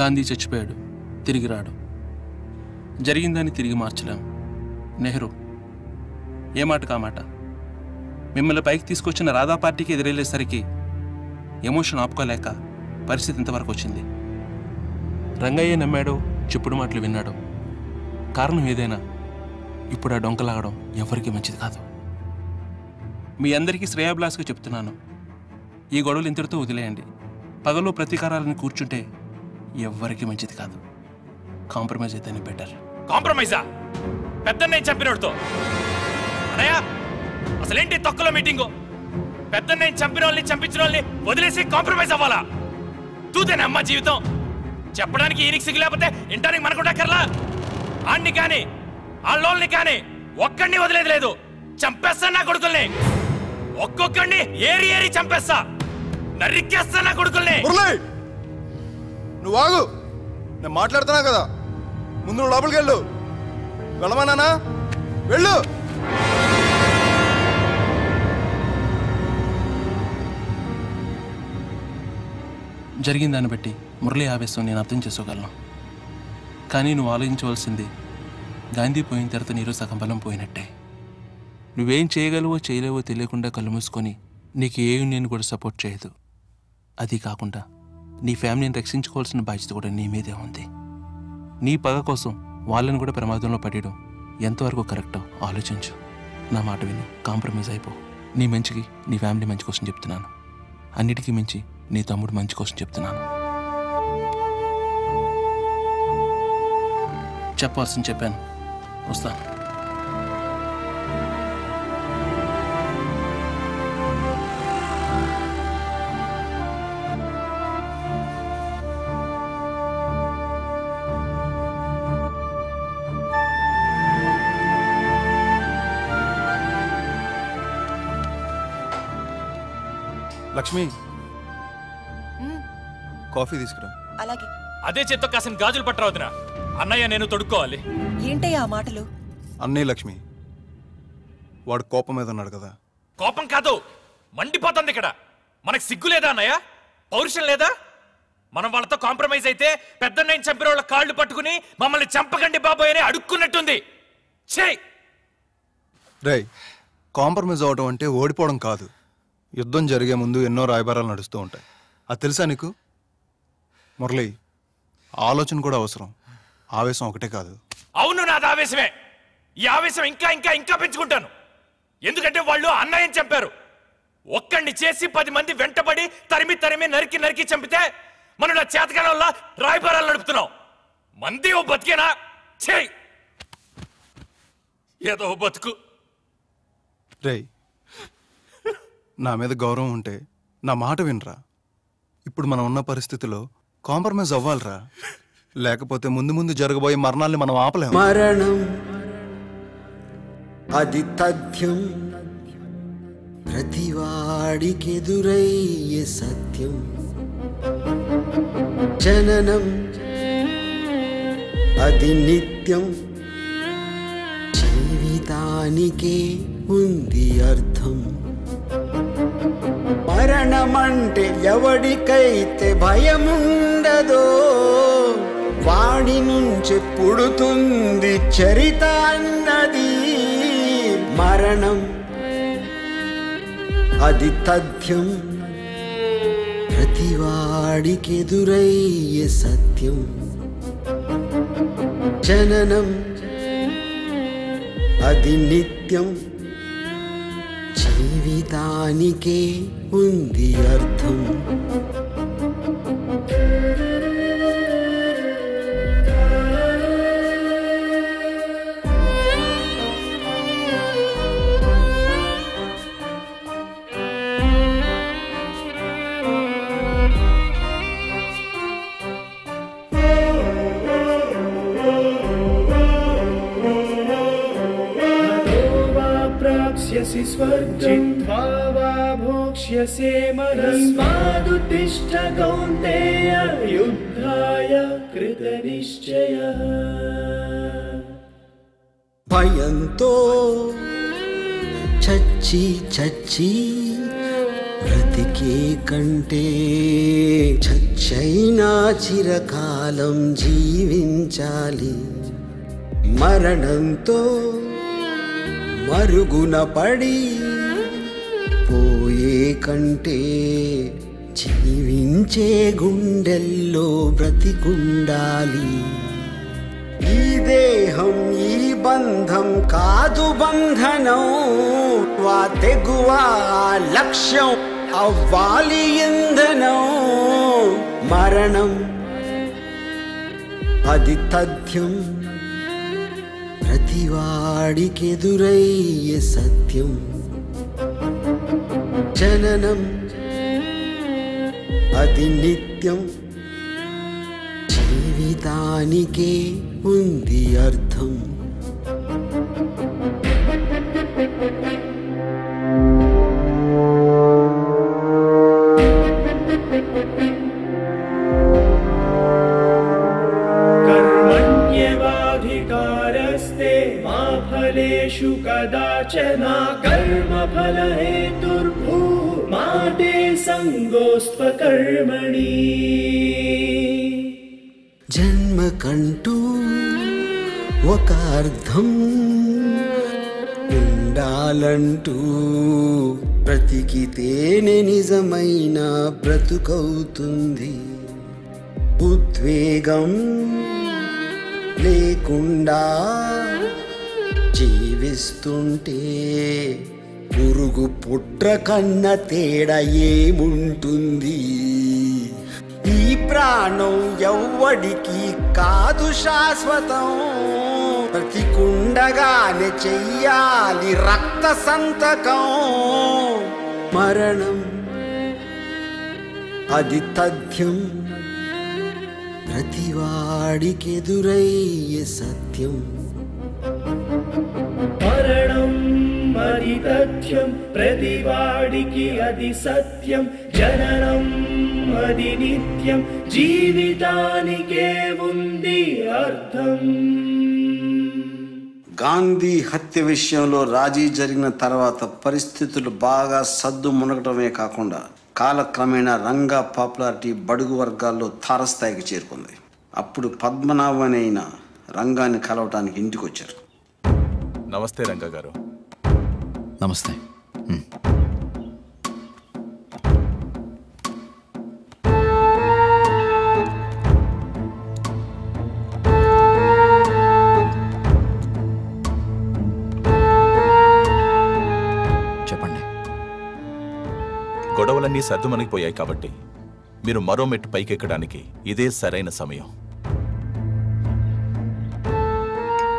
గాంధీ చచ్చిపోయాడు తిరిగి రాడు. జరిగిందని తిరిగి మార్చలేం. నెహ్రూ ఏ మాట మాట? మిమ్మల్ని పైకి తీసుకొచ్చిన రాధా పార్టీకి ఎదురెళ్ళేసరికి ఎమోషన్ ఆపుకోలేక పరిస్థితి ఇంతవరకు వచ్చింది. రంగయ్య నమ్మాడో చెప్పుడు మాటలు విన్నాడు. కారణం ఏదైనా ఇప్పుడు ఆ డొంకలాగడం ఎవరికీ మంచిది కాదు. మీ అందరికీ శ్రేయాభిలాస్గా చెప్తున్నాను. ఈ గొడవలు ఇంతటితో వదిలేయండి. పగలో ప్రతీకారాలను కూర్చుంటే ఎవ్వరికీ మంచిది కాదు. కాంప్రమైజ్ అయితేనే బెటర్. కాంప్రమైజా? పెద్ద నేను చంపినోడితో అసలేంటి తొక్కలో మీటింగు? పెద్ద నేను చంపిన వాళ్ళని చంపించిన వాళ్ళని వదిలేసి కాంప్రమైజ్ అవ్వాలా? చూతేనే అమ్మ జీవితం? చెప్పడానికి ఈయనకి సిగ్గు లేకపోతే ఇంటానికి మనకుండా కర్లా ఆడిని కానీ ఆ కానీ ఒక్కడిని వదిలేదు లేదు. చంపేస్తా నా కొడుకుల్ని. ఒక్కొక్కడిని ఏరి ఏరి చంపేస్తా. నరికేస్తా నా కొడుకుల్ని. నువ్వు ఆగు. నేను మాట్లాడుతున్నా కదా. ముందు లోపలికి వెళ్ళు. వెళ్ళమన్నానా వెళ్ళు. జరిగిన దాన్ని బట్టి మురళి ఆవేశం నేను అర్థం చేసుకోగలను. కానీ నువ్వు ఆలోచించవలసింది గాంధీ పోయిన తర్వాత నీరు సగం బలం పోయినట్టే. నువ్వేం చేయగలవో చేయలేవో తెలియకుండా కళ్ళు మూసుకొని నీకు ఏ నేను కూడా సపోర్ట్ చేయదు. అది కాకుండా నీ ఫ్యామిలీని రక్షించుకోవాల్సిన బాధ్యత కూడా నీ మీదే ఉంది. నీ పగ కోసం వాళ్ళని కూడా ప్రమాదంలో పడేయడం ఎంతవరకు కరెక్టో ఆలోచించు. నా మాట విని కాంప్రమైజ్ అయిపో. నీ మంచికి నీ ఫ్యామిలీ మంచి కోసం చెప్తున్నాను. అన్నిటికీ మించి నీ తమ్ముడు మంచి కోసం చెప్తున్నాను. చెప్పాల్సింది చెప్పాను. వస్తాను లక్ష్మి కాఫీ తీసుకురా. అలాగే. అదే చేత్తో కాసిన గాజులు పట్టరావుతున్నా అన్నయ్య నేను తొడుక్కోవాలి. ఏంటయ్యా ఆ మాటలు? అన్నయ్య లక్ష్మి వాడు కోపం మీద ఉన్నాడు కదా. కోపం కాదు మండిపోతుంది ఇక్కడ. మనకు సిగ్గు లేదా అన్నయ్య? పౌరుషం లేదా? మనం వాళ్ళతో కాంప్రమైజ్ అయితే పెద్ద నేను చంపిన వాళ్ళ కాళ్ళు పట్టుకుని మమ్మల్ని చంపకండి బాబోయ్ అని అడుక్కున్నట్టుంది. ఛే! రేయ్ కాంప్రమైజ్ అవడం అంటే ఓడిపోవడం కాదు. యుద్ధం జరిగే ముందు ఎన్నో రాయబారాలు నడుస్తూ ఉంటాయి. అది తెలుసా నీకు? మురళి ఆలోచన కూడా అవసరం. ఆవేశం ఒకటే కాదు. అవును నాది ఆవేశమే. ఈ ఆవేశం ఇంకా ఇంకా ఇంకా పెంచుకుంటాను. ఎందుకంటే వాళ్ళు అన్నయ్యని చంపారు. ఒక్కడిని చేసి పది మంది వెంటబడి తరిమి తరిమి నరికి నరికి చంపితే మనం నా చేతకాలం వల్ల రాయబారాలు నడుపుతున్నాం మంది ఓ బతికేనా? చేయి ఏదో బతుకు. రేయ్ నా మీద గౌరవం ఉంటే నా మాట వినరా? ఇప్పుడు మనం ఉన్న పరిస్థితిలో కాంప్రమైజ్ అవ్వాలిరా. లేకపోతే ముందు ముందు జరగబోయే మరణాల్ని మనం ఆపలేము మరణం అది తథ్యం. ప్రతివాడికెదురయ్యే సత్యం. జననం అది నిత్యం. జీవితానికే ఉంది అర్థం. మరణమంటే ఎవడికైతే భయముండదో వాడి నుంచి పుడుతుంది చరిత అన్నది. మరణం అది తథ్యం. ప్రతివాడికెదురయ్యే సత్యం. జననం అది నిత్యం. దానికే ఉంది అర్థం. प्राप्स्यसि स्वर्जित्वा वा भोक्ष्यसे मनस्मादुत्तिष्ठ कौन्तेय युद्धाय कृतनिश्चयः భయంతో చచ్చి చచ్చి బ్రతికే కంటే చచ్చైనా చిరకాలం జీవించాలి మరణంతో మరుగున పడి పోయే కంటే జీవించే గుండెల్లో బ్రతికుండాలి. ఈ దేహం ఈ బంధం కాదు బంధనం. వా తెగువ లక్ష్యం అవ్వాలి ఇంధనం. మరణం అది తథ్యం. ప్రతివాడికెదురయ్యే సత్యం. జననం అది నిత్యం. జీవితానికే ఉంది అర్థం. कदाचन कर्मफलहेतुर्भूः मा ते सङ्गोऽस्त्वकर्मणि జన్మకంటూ ఒక అర్థం ఉండాలంటూ బ్రతికితేనే నిజమైన బ్రతుకవుతుంది ఉద్వేగం లేకుండా జీవిస్తుంటే పురుగు పుట్ర కన్న తేడా ఏముంటుంది? ఈ ప్రాణం ఎవ్వడికి కాదు శాశ్వతం. బ్రతికుండగానే చెయ్యాలి రక్త సంతకం. మరణం అది తథ్యం. ప్రతివాడికెదురయ్యే సత్యం. మరణం అది తథ్యం ప్రతివాడికి అది సత్యం. జననం అది నిత్యం జీవితానికే ఉంది అర్థం. గాంధీ హత్య విషయంలో రాజీ జరిగిన తర్వాత పరిస్థితులు బాగా సద్దు మునగటమే కాకుండా కాలక్రమేణా రంగా పాపులారిటీ బడుగు వర్గాల్లో తారస్థాయికి చేరుకుంది. అప్పుడు పద్మనాభన్ అయిన రంగాన్ని కలవటానికి ఇంటికి వచ్చారు నమస్తే రంగా గారు నమస్తే. చెప్పండి. గొడవలన్నీ సర్దుమణిగిపోయాయి కాబట్టి మీరు మరో మెట్టు పైకెక్కడానికి ఇదే సరైన సమయం.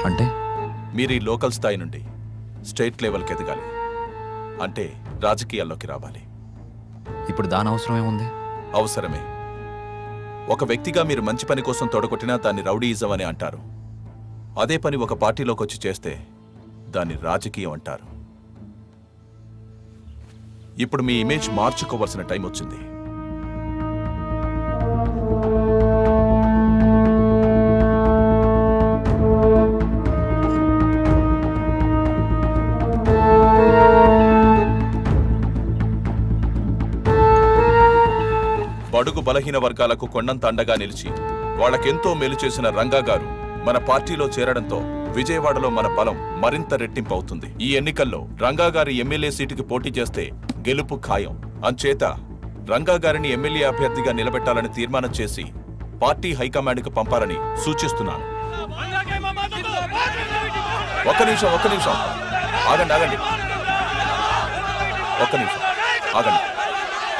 అంటే? మీరు ఈ లోకల్ స్థాయి నుండి స్టేట్ లెవెల్కి ఎదగాలి. అంటే రాజకీయాల్లోకి రావాలి. ఇప్పుడు దాని అవసరం ఏముంది? అవసరమే. ఒక వ్యక్తిగా మీరు మంచి పని కోసం తొడగొట్టినా దాన్ని రౌడీయిజం అని అంటారు. అదే పని ఒక పార్టీలోకి వచ్చి చేస్తే దాన్ని రాజకీయం అంటారు. ఇప్పుడు మీ ఇమేజ్ మార్చుకోవాల్సిన టైం వచ్చింది. బడుగు బలహీన వర్గాలకు కొండంత అండగా నిలిచి వాళ్ళకెంతో మేలు చేసిన రంగా గారు మన పార్టీలో చేరడంతో విజయవాడలో మన బలం మరింత రెట్టింపవుతుంది. ఈ ఎన్నికల్లో రంగా గారి ఎమ్మెల్యే సీటుకి పోటీ చేస్తే గెలుపు ఖాయం. అంచేత రంగా గారిని ఎమ్మెల్యే అభ్యర్థిగా నిలబెట్టాలని తీర్మానం చేసి పార్టీ హైకమాండ్కు పంపాలని సూచిస్తున్నాను. ఒక్క నిమిషం ఒక్క నిమిషం. ఆగండి ఆగండి. ఒక్క నిమిషం. ఆగండి.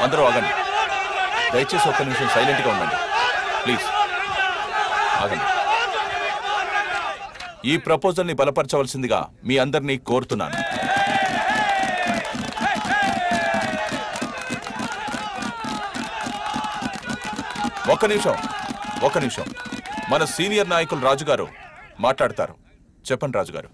అందరూ ఆగండి. దయచేసి ఒక్క నిమిషం సైలెంట్గా ఉండండి. ప్లీజ్ ఆగండి. ఈ ప్రపోజల్ని బలపరచవలసిందిగా మీ అందరినీ కోరుతున్నాను. ఒక్క నిమిషం. ఒక్క నిమిషం. మన సీనియర్ నాయకులు రాజుగారు మాట్లాడతారు. చెప్పండి రాజుగారు.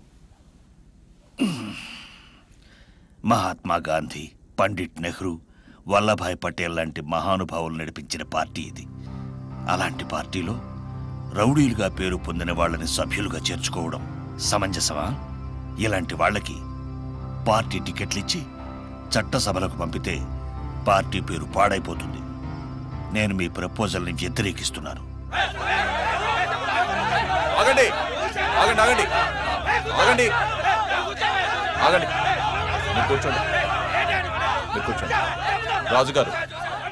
మహాత్మా గాంధీ పండిట్ నెహ్రూ వల్లభాయ్ పటేల్ లాంటి మహానుభావులు నడిపించిన పార్టీ ఇది. అలాంటి పార్టీలో రౌడీలుగా పేరు పొందిన వాళ్ళని సభ్యులుగా చేర్చుకోవడం సమంజసమా? ఇలాంటి వాళ్ళకి పార్టీ టికెట్లు ఇచ్చి చట్టసభలకు పంపితే పార్టీ పేరు పాడైపోతుంది. నేను మీ ప్రపోజల్ని వ్యతిరేకిస్తున్నాను. ఆగండి. ఆగండి ఆగండి. ఆగండి. ఆగండి. కూర్చోండి. కూర్చోండి. రాజుగారు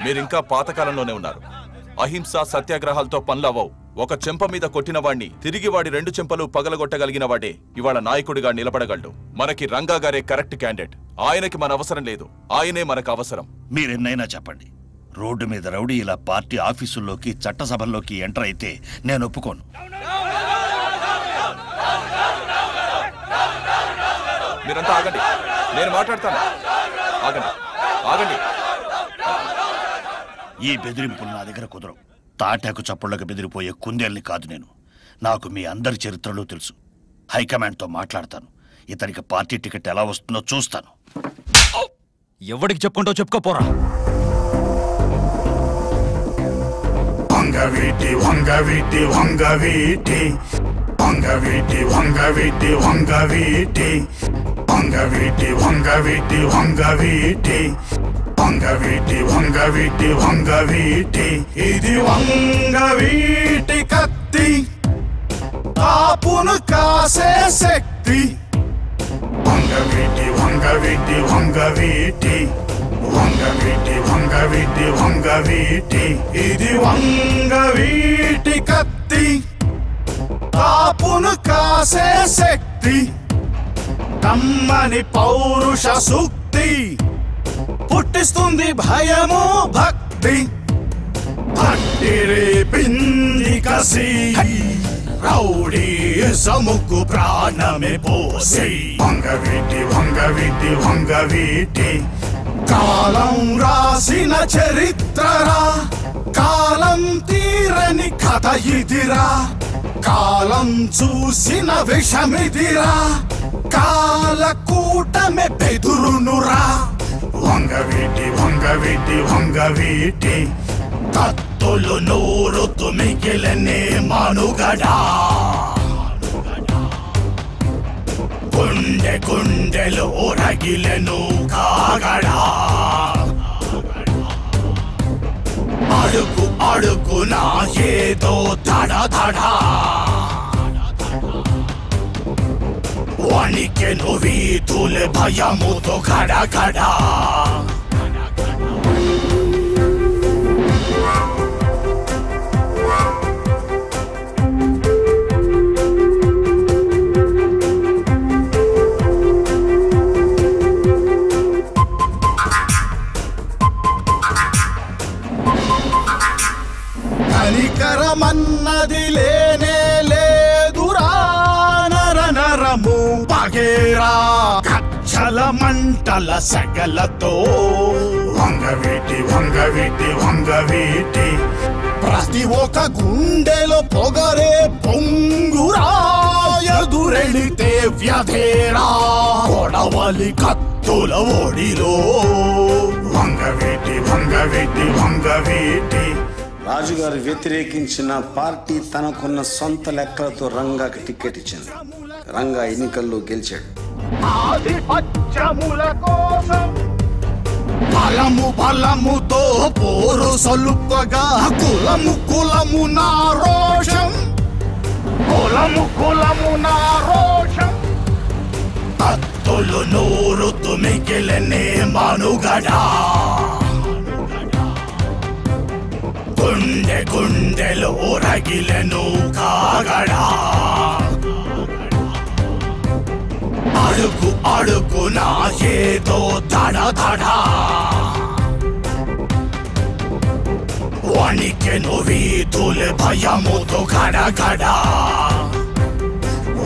మీరు ఇంకా పాతకాలంలోనే ఉన్నారు. అహింస సత్యాగ్రహాలతో పనులవ్వవు ఒక చెంప మీద కొట్టిన వాణ్ణి తిరిగి వాడి రెండు చెంపలు పగలగొట్టగలిగిన వాడే ఇవాళ నాయకుడిగా నిలబడగలడు. మనకి రంగా గారే కరెక్ట్ క్యాండిడేట్. ఆయనకి మన అవసరం లేదు. ఆయనే మనకు అవసరం. మీరెన్నైనా చెప్పండి. రోడ్డు మీద రౌడీ ఇలా పార్టీ ఆఫీసుల్లోకి చట్టసభల్లోకి ఎంటర్ అయితే నేను ఒప్పుకోను. మీరంతా ఆగండి. నేను మాట్లాడతాను. ఆగండి. ఆగండి. ఈ బెదిరింపులు నా దగ్గర కుదరవు. తాటాకు చప్పుళ్ళకు బెదిరిపోయే కుందేల్ని కాదు నేను. నాకు మీ అందరి చరిత్రలు తెలుసు. హైకమాండ్తో మాట్లాడతాను. ఇతనికి పార్టీ టికెట్ ఎలా వస్తుందో చూస్తాను. ఎవడికి చెప్పుకుంటో చెప్పుకోపోరా వంగవీటి వంగవీటి వంగవీటి. వంగవీటి వంగవీటి వంగవీటి. వంగవీటి వంగవీటి వంగవీటి. వంగవీటి వంగవీటి వంగవీటి. ఇది వంగవీటి కత్తి. కాపును కాసే శక్తి. వంగవీటి వంగవీటి వంగవీటి. వంగవీటి వంగవీటి వంగవీటి. ఇది వంగవీటి కత్తి. కాపును కాసే శక్తి. కమ్మని పౌరుష సూక్తి. పుట్టిస్తుంది భయము భక్తి. భక్తి రేపింది కసి. రౌడీ సముకు ప్రాణమే పోసి. వంగవీటి వంగవీటి వంగవీటి కాలం రాసిన చరిత్రరా. కాలం తీరని కథ ఇదిరా. కాలం చూసిన విషమిదిరా. కాల కూటమి బెదురునురా. వంగవీటి వంగవీటి వంగవీటి కత్తులు నూరు మిగిలనే మనుగడా. గుండె గుండెలో రగిలను కాగడా. అడుగు అడుగున ఏదో దడ దడ వణికెను వీధుల భయముతో గడగడా కనికరమన్నది లేనే లేదురా నర నరము పగేరా కచ్చల మంటల సగలతో వంగవీటి వంగవీటి వంగవీటి ప్రతి ఒక గుండెలో పొగరే పొంగురా. ఎదురెళితే వ్యధేరా. కొడవలి కత్తుల ఒడిలో. వంగవీటి వంగవీటి వంగవీటి రాజుగారు వ్యతిరేకించిన పార్టీ తనకున్న సొంత లెక్కలతో రంగాకి టికెట్ ఇచ్చింది. రంగా ఎన్నికల్లో గెలిచాడు. బలము బలముతో పోరు సలుపగా కులము కులము నా రోషం. కులము కులము నా రోషం. తత్తులు నూరు తుమికిలనే మనుగడా. గుండె గుండెలో రగిలను కాగడా. అడుగు అడుగున ఏదో దడ దడ వణికెను వీధులు భయముతో గడగడ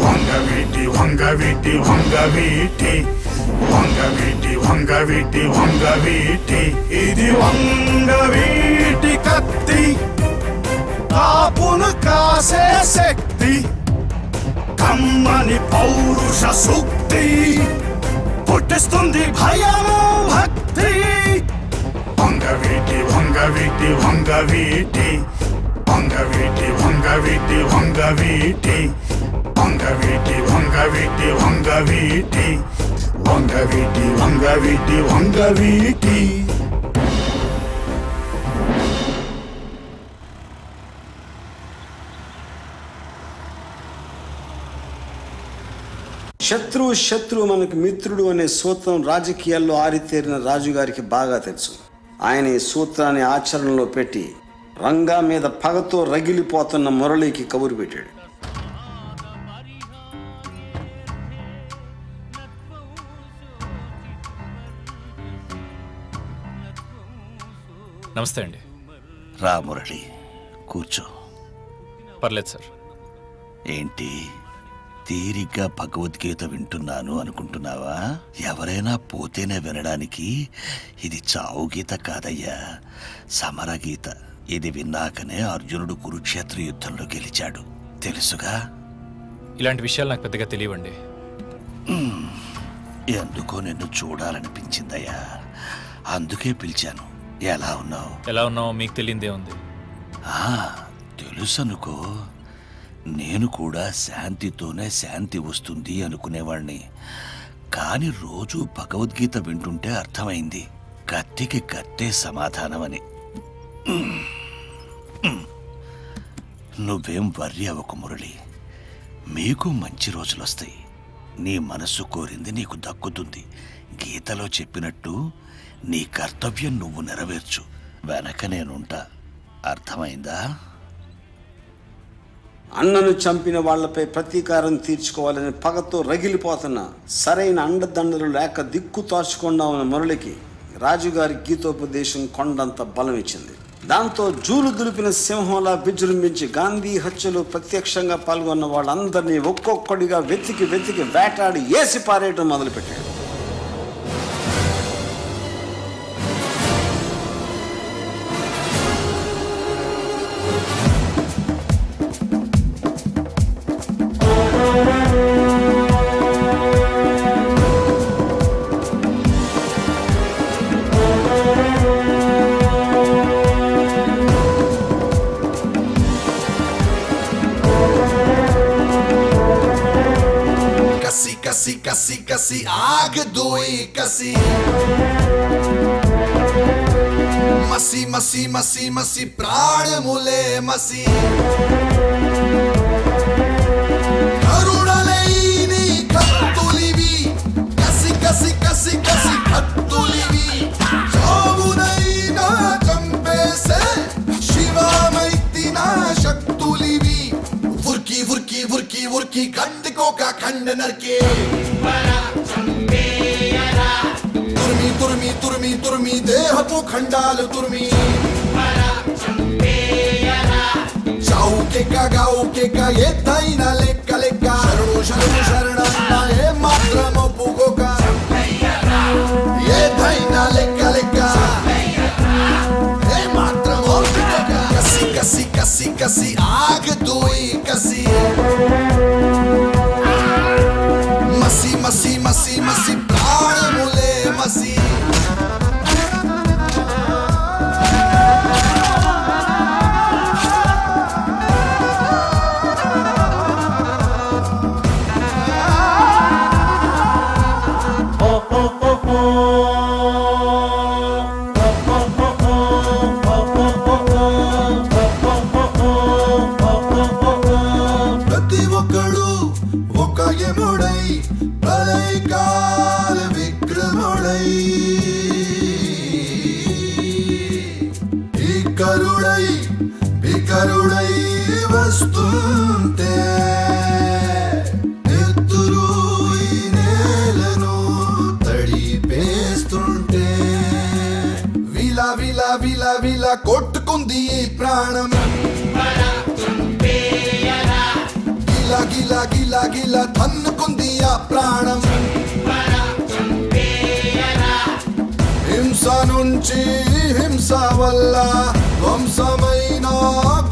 వంగవీటి వంగవీటి వంగవీటి. వంగవీటి వంగవీటి వంగవీటి. ఇది వంగవీటి కత్తి. కాపును కాసే శక్తి. కమ్మని పౌరుష సూక్తి. పుట్టిస్తుంది భయము భక్తి. వంగవీటి వంగవీటి వంగవీటి. వంగవీటి వంగవీటి వంగవీటి. వంగవీటి వంగవీటి వంగవీటి. వంగవీటి వంగవీటి వంగవీటి. శత్రువు శత్రువు మనకు మిత్రుడు అనే సూత్రం రాజకీయాల్లో ఆరితేరిన రాజుగారికి బాగా తెలుసు. ఆయన ఈ సూత్రాన్ని ఆచరణలో పెట్టి రంగా మీద పగతో రగిలిపోతున్న మురళికి కబురు పెట్టాడు. నమస్తే అండి. రా మురళి కూర్చో. పర్లేదు సార్. ఏంటి? తీరిగ్గా భగవద్గీత వింటున్నాను అనుకుంటున్నావా? ఎవరైనా పోతేనే వినడానికి ఇది చావు గీత కాదయ్యా. సమర గీత ఇది విన్నాకనే అర్జునుడు కురుక్షేత్ర యుద్ధంలో గెలిచాడు. తెలుసుగా? ఇలాంటి విషయాలు నాకు పెద్దగా తెలియవండి. ఎందుకో నిన్ను చూడాలనిపించిందయ్యా. అందుకే పిలిచాను. ఎలా ఉన్నావు? ఎలా ఉన్నావో మీకు తెలియందే ఉంది. ఆ, తెలుసనుకో. నేను కూడా శాంతితోనే శాంతి వస్తుంది అనుకునేవాణ్ణి. కాని రోజు భగవద్గీత వింటుంటే అర్థమైంది. కత్తికి కత్తే సమాధానమని. నువ్వేం వర్రి అవ్వకు మురళి. మీకు మంచి రోజులొస్తాయి. నీ మనస్సు కోరింది నీకు దక్కుతుంది గీతలో చెప్పినట్టు నీ కర్తవ్యం నువ్వు నెరవేర్చు. వెనక నేనుంటా. అర్థమైందా? అన్నను చంపిన వాళ్ళపై ప్రతీకారం తీర్చుకోవాలని పగతో రగిలిపోతున్న సరైన అండదండలు లేక దిక్కు తార్చుకుండా ఉన్న మురళికి రాజుగారి గీతోపదేశం కొండంత బలం ఇచ్చింది దాంతో జూలు దులిపిన సింహంలా విజృంభించి గాంధీ హత్యలో ప్రత్యక్షంగా పాల్గొన్న వాళ్ళందరినీ ఒక్కొక్కడిగా వెతికి వెతికి వేటాడి ఏసి పారేయటం మొదలుపెట్టాడు. कसी कसी कसी, आग दुई कसी। मसी मसी मसी मसी, प्राण मुले मसी। कसी कसी कसी दूर की खंड को का खंड नर के तुर्मी तुर्मी तुर्मी तुर्मी, देह तो खंडाल तुर्मी। चाऊ के का गाऊ के का, ये थाई ना लेका लेका। शरणु शरणु, शरण शरण ना, ये मात्र मोपुगो का ये थाई ना ले लेका लेका। ये मात्र मोपुगो का कसी कसी कसी कसी, आग दुई। గిలా గిలా గిలా తన్నుకుంది ఆ ప్రాణం. హింస నుంచి హింస వల్ల వంశమైన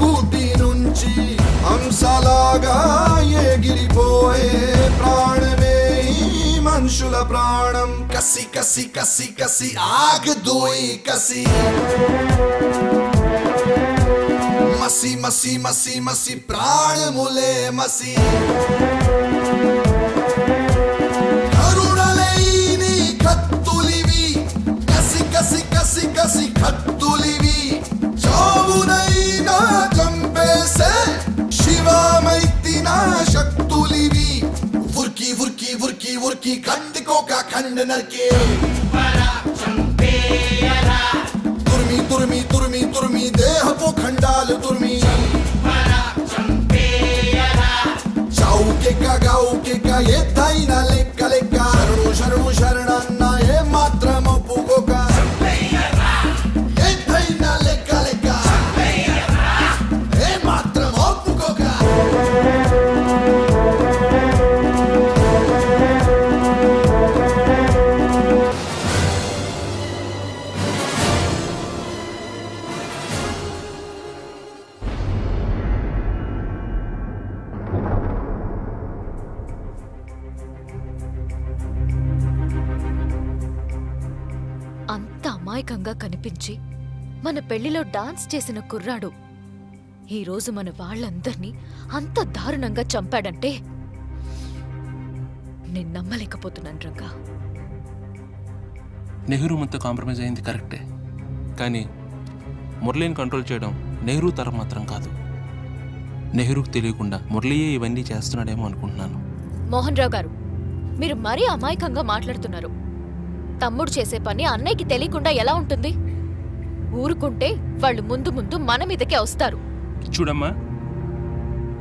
కూటి నుంచి హంసలాగా ఎగిరిపోయే ప్రాణమే మనుషుల ప్రాణం. కసి కసి కసి కసి. ఆగదు ఈ కసి మసి మసి మసి మసి ప్రాణములే మసి కరుణలేని కత్తులివి కసి కసి కసి కసి కత్తులివి చావునైనా చంపేసే శివమైతిన శక్తులివి ఉర్కి ఉర్కి ఉర్కి ఉర్కి కంటికోక ఖండ నరికి తుర్మి తుర్మి తుర్మి తుర్మి దేహపు ఖండాలు తుర్మి చౌకెక్క గౌకెక్క ఎత్తైన లెక్క లెక్క శరణు పెళ్ళిలో డాన్స్ చేసిన కుర్రాడు. ఈ రోజు మన వాళ్ళందర్నీ అంత దారుణంగా చంపాడంటే నేను నమ్మలేకపోతున్నాను రంగా. నెహ్రూ మనతో కాంప్రమైజ్ అయింది కరెక్టే. కానీ మురళీని కంట్రోల్ చేయడం నెహ్రూ తరం మాత్రం కాదు. నెహ్రూకి తెలియకుండా మురళీయే ఇవన్నీ చేస్తున్నాడేమో అనుకుంటున్నాను. మోహన్ రావు గారు మీరు మరీ అమాయకంగా మాట్లాడుతున్నారు. తమ్ముడు చేసే పని అన్నయ్యకి తెలియకుండా ఎలా ఉంటుంది? ఊరుకుంటే వాళ్ళు ముందు ముందు మన మీదకే వస్తారు. చూడమ్మా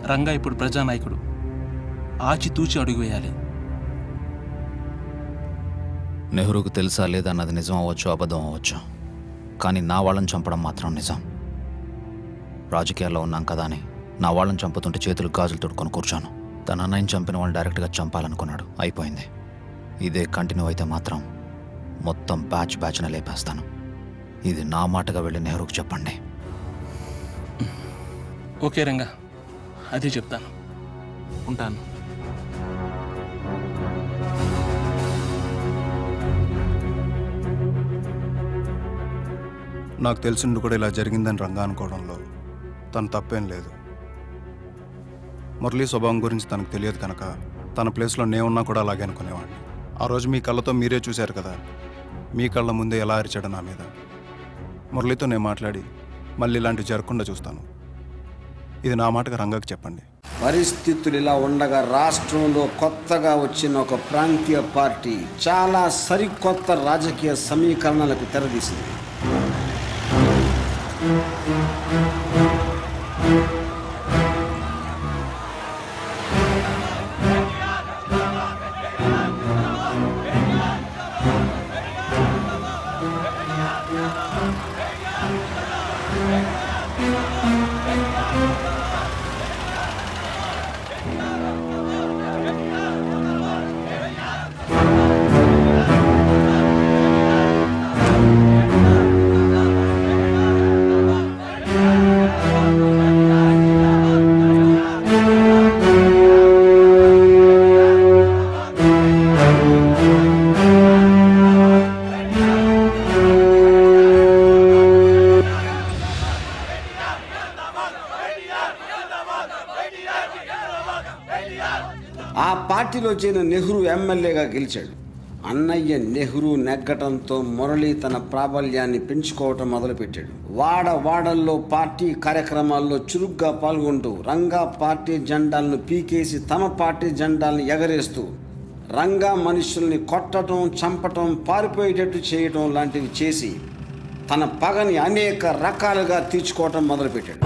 రంగా ఇప్పుడు ప్రజానాయకుడు. ఆచితూచి అడుగు వేయాలి. నెహ్రూకు తెలుసా లేదా అన్నది నిజం అవ్వచ్చు అబద్ధం అవ్వచ్చు? కానీ నా వాళ్ళని చంపడం మాత్రం నిజం. రాజకీయాల్లో ఉన్నాం కదా అని నా వాళ్ళని చంపుతుంటే చేతులు గాజులు తొడుక్కొని కూర్చోను. తన అన్నయ్యని చంపిన వాళ్ళని డైరెక్ట్గా చంపాలనుకున్నాడు. అయిపోయింది. ఇదే కంటిన్యూ అయితే మాత్రం మొత్తం బ్యాచ్ బ్యాచ్న లేపేస్తాను. ఇది నా మాటగా వెళ్ళి నెహ్రూకు చెప్పండి. ఓకే రంగా అదే చెప్తాను. ఉంటాను. నాకు తెలిసిండు కూడా ఇలా జరిగిందని రంగా అనుకోవడంలో తను తప్పేం లేదు. మురళీ స్వభావం గురించి తనకు తెలియదు కనుక తన ప్లేస్లో నేనున్నా కూడా అలాగే అనుకునేవాడిని. ఆ రోజు మీ కళ్ళతో మీరే చూశారు కదా మీ కళ్ళ ముందే ఎలా అరిచాడు నా మీద. మురళితో నేను మాట్లాడి మళ్ళీ ఇలాంటివి జరగకుండా చూస్తాను. ఇది నా మాటగా రంగాకి చెప్పండి. పరిస్థితులు ఇలా ఉండగా రాష్ట్రంలో కొత్తగా వచ్చిన ఒక ప్రాంతీయ పార్టీ చాలా సరికొత్త రాజకీయ సమీకరణలకు తెరదీసింది. పార్టీలో చేరిన నెహ్రూ ఎమ్మెల్యేగా గెలిచాడు. అన్నయ్య నెహ్రూ నెగ్గటంతో మురళి తన ప్రాబల్యాన్ని పెంచుకోవటం మొదలుపెట్టాడు. వాడ వాడల్లో పార్టీ కార్యక్రమాల్లో చురుగ్గా పాల్గొంటూ రంగా పార్టీ జెండాలను పీకేసి తమ పార్టీ జెండాలను ఎగరేస్తూ రంగా మనుషుల్ని కొట్టడం చంపటం పారిపోయేటట్టు చేయటం లాంటివి చేసి తన పగని అనేక రకాలుగా తీర్చుకోవటం మొదలుపెట్టాడు.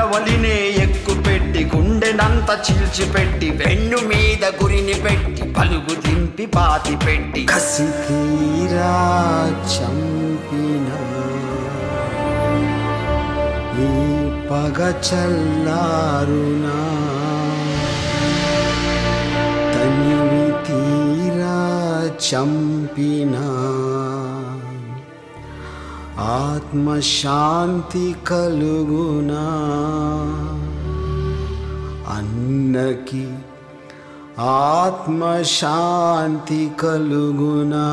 పెట్టి ఎక్కు పెట్టి గుండెనంత చిల్చిపెట్టి వెన్ను మీద గురిని పెట్టి పలుగు దింపి పాతి పెట్టి. కసి తీరా చంపిన. ఈ పగ చల్లారునా. తనివి తీరా చంపినా. ఆత్మశాంతి కలుగునా అన్నకి ఆత్మశాంతి కలుగునా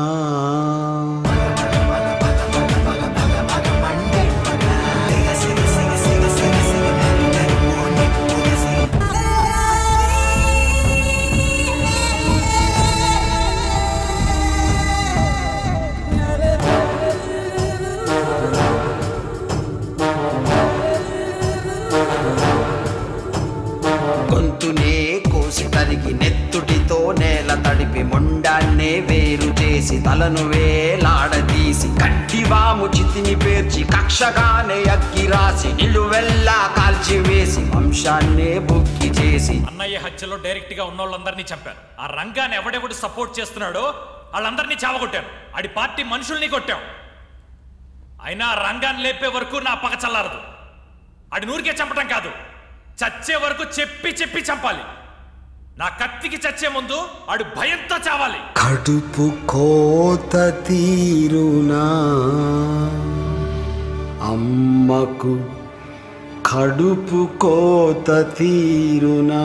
తలను వేలాడదీసి కట్టివాము చితిని పేర్చి కక్షగానే అగ్గిరాసి రాసి నిలువెల్లా కాల్చి వేసి వంశాన్నే బుక్కి చేసి. అన్నయ్య హత్యలో డైరెక్ట్గా ఉన్నోళ్ళందరినీ చంపారు. ఆ రంగాన్ని ఎవడెవడు సపోర్ట్ చేస్తున్నాడో వాళ్ళందరినీ చావగొట్టాను ఆడి పార్టీ మనుషుల్ని కొట్టాం. అయినా రంగాన్ని లేపే వరకు నా పగ చల్లారదు. ఆడి నూరికే చంపటం కాదు. చచ్చే వరకు చెప్పి చెప్పి చంపాలి. నా కత్తికి చచ్చే ముందు ఆడు భయంతో చావాలి. కడుపు కోత తీరునా? అమ్మకు కడుపు కోత తీరునా?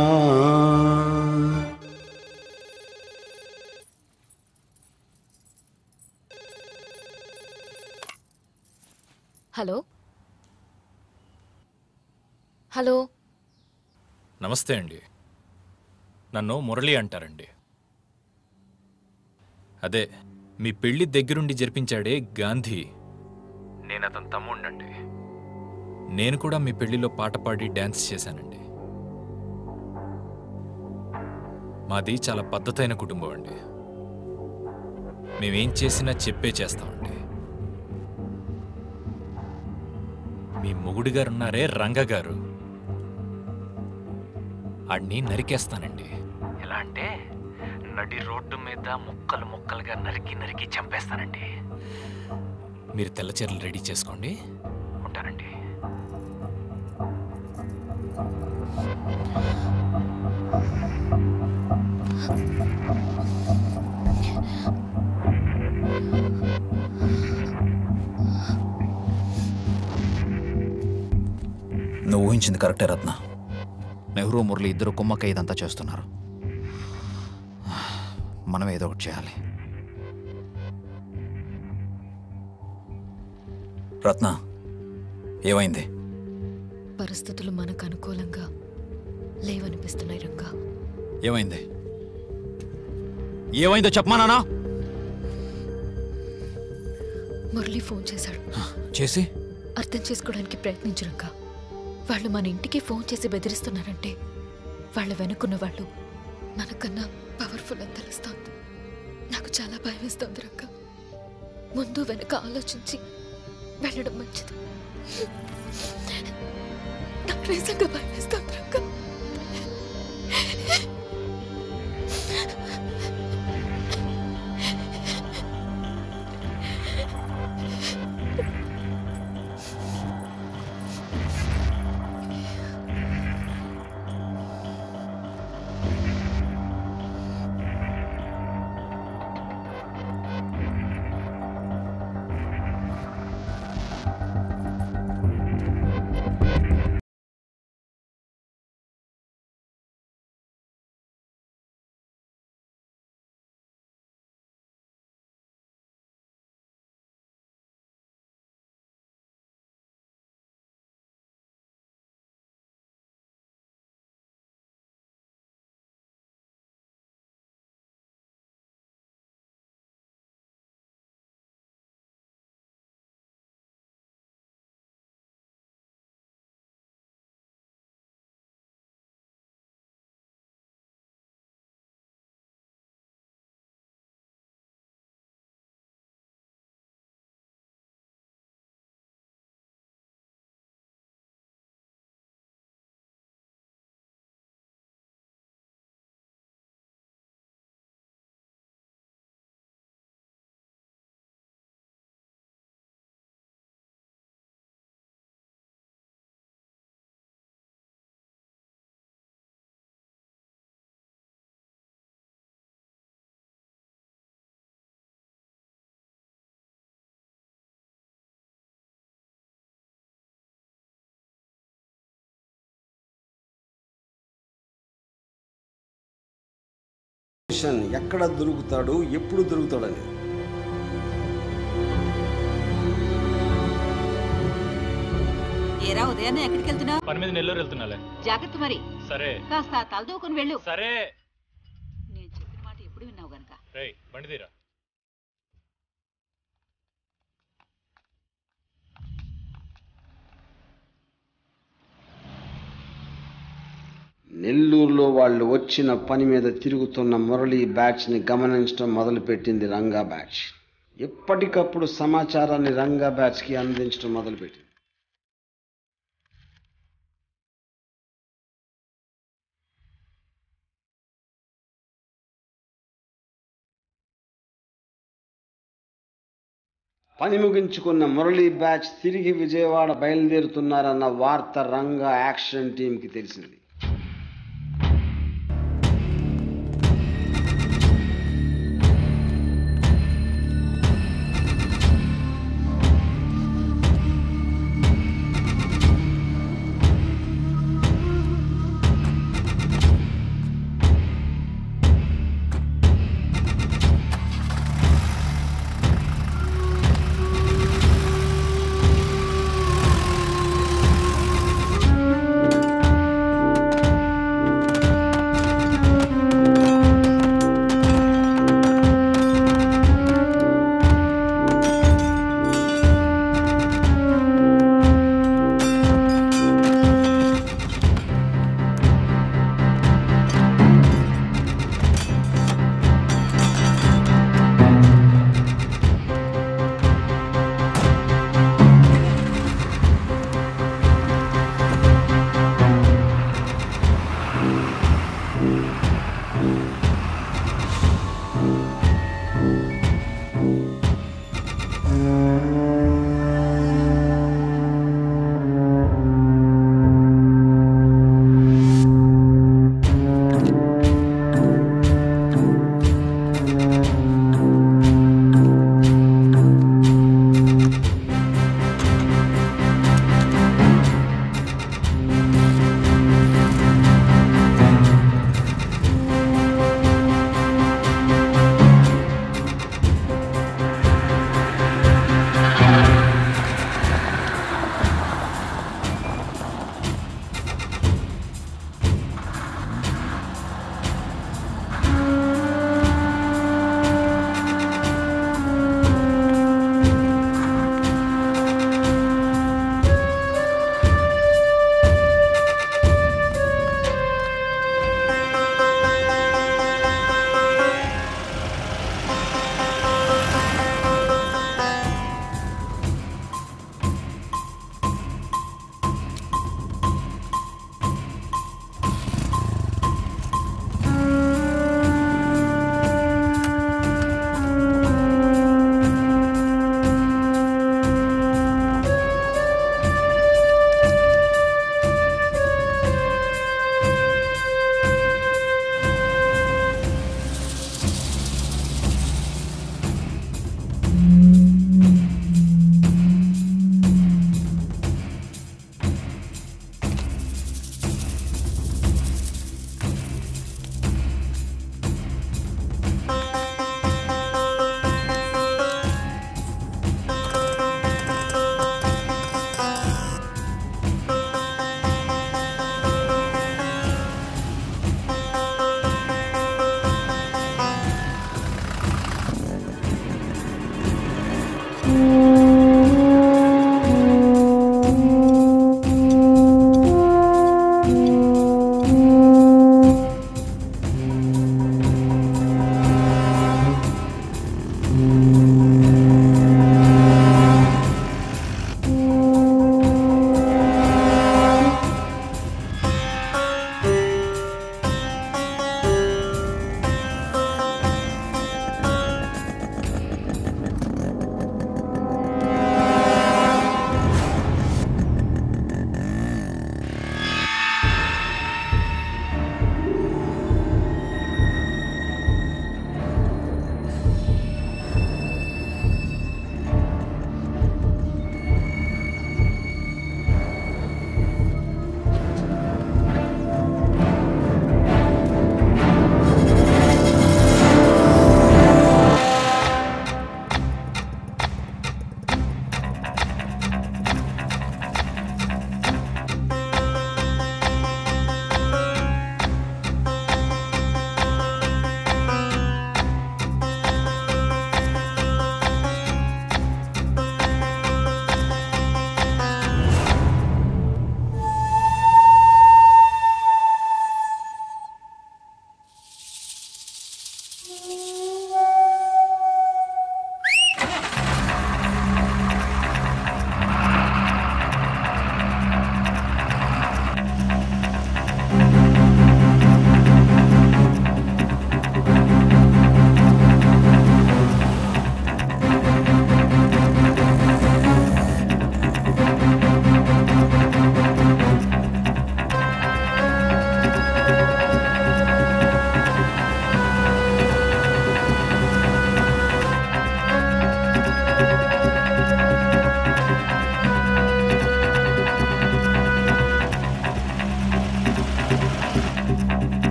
హలో? హలో? నమస్తే అండి. నన్ను మురళి అంటారండి. అదే మీ పెళ్ళి దగ్గరుండి జరిపించాడే గాంధీ. నేను అతని తమ్ముండండి నేను కూడా మీ పెళ్ళిలో పాట పాడి డ్యాన్స్ చేశానండి. మాది చాలా పద్ధతైన కుటుంబం అండి. మేమేం చేసినా చెప్పే చేస్తామండి. మీ మొగుడు గారు ఉన్నారే రంగ గారు ఆడిని నరికేస్తానండి. అంటే నడి రోడ్డు మీద ముక్కలు ముక్కలుగా నరికి నరికి చంపేస్తానండి. మీరు తెల్ల చీరలు రెడీ చేసుకోండి. ఉంటానండి. నువ్వు ఊహించింది కరెక్టే రత్న. నెహ్రూ మురళి ఇద్దరు కుమ్మక్క ఇదంతా చేస్తున్నారు. మనం ఏదో ఒకటి చేయాలి. రత్న ఏమైంది? పరిస్థితులు మనకు అనుకూలంగా లేవనిపిస్తున్నాయి రంగా. ఏమైంది? ఏమైందో చెప్పమానా మురళి ఫోన్ చేశాడు. చేసి? అర్థం చేసుకోవడానికి ప్రయత్నించరక్క వాళ్ళు మన ఇంటికి ఫోన్ చేసి బెదిరిస్తున్నారంటే వాళ్ళ వెనుకున్న వాళ్ళు మనకన్నా పవర్ఫుల్ అని తెలుస్తోంది. నాకు చాలా భయం వేస్తోంది రక్క. ముందు వెనుక ఆలోచించి వెళ్ళడం మంచిది. నాకు నిజంగా భయం వేస్తోంది రక్క. మిషన్ ఎక్కడ దొరుకుతాడు ఎప్పుడు దొరుకుతాడని. ఏరా ఉదయాన్నే ఎక్కడికి వెళ్తున్నావు? పని మీద నెల్లూరు వెళ్తున్నాలే. జాగ్రత్త మరి. సరే. కాస్త తలదూకుని వెళ్ళు. సరే. నేను చెప్పిన మాట ఎప్పుడు విన్నావు గనక? రేయ్ బండి తీరా. నెల్లూరులో వాళ్ళు వచ్చిన పని మీద తిరుగుతున్న మురళీ బ్యాచ్ని గమనించడం మొదలుపెట్టింది రంగా బ్యాచ్. ఎప్పటికప్పుడు సమాచారాన్ని రంగా బ్యాచ్కి అందించడం మొదలుపెట్టింది. పని ముగించుకున్న మురళీ బ్యాచ్ తిరిగి విజయవాడ బయలుదేరుతున్నారన్న వార్త రంగా యాక్షన్ టీంకి తెలిసింది.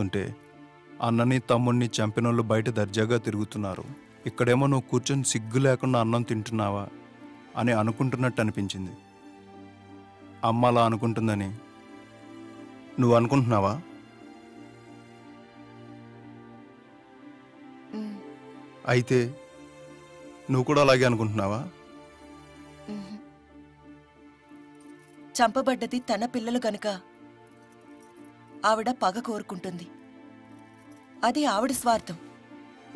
ఉంటే అన్నని తమ్ముడిని చంపినోళ్ళు బయట దర్జాగా తిరుగుతున్నారు. ఇక్కడేమో నువ్వు కూర్చొని సిగ్గు లేకుండా అన్నం తింటున్నావా అని అనుకుంటున్నట్టు అనిపించింది. అమ్మ అలా అనుకుంటుందని. నువ్వు అనుకుంటున్నావా? అయితే నువ్వు కూడా అలాగే అనుకుంటున్నావా? చంపబడ్డది తన పిల్లలు గనుక. ఆవిడ పగ కోరుకుంటుంది. అది ఆవిడ స్వార్థం.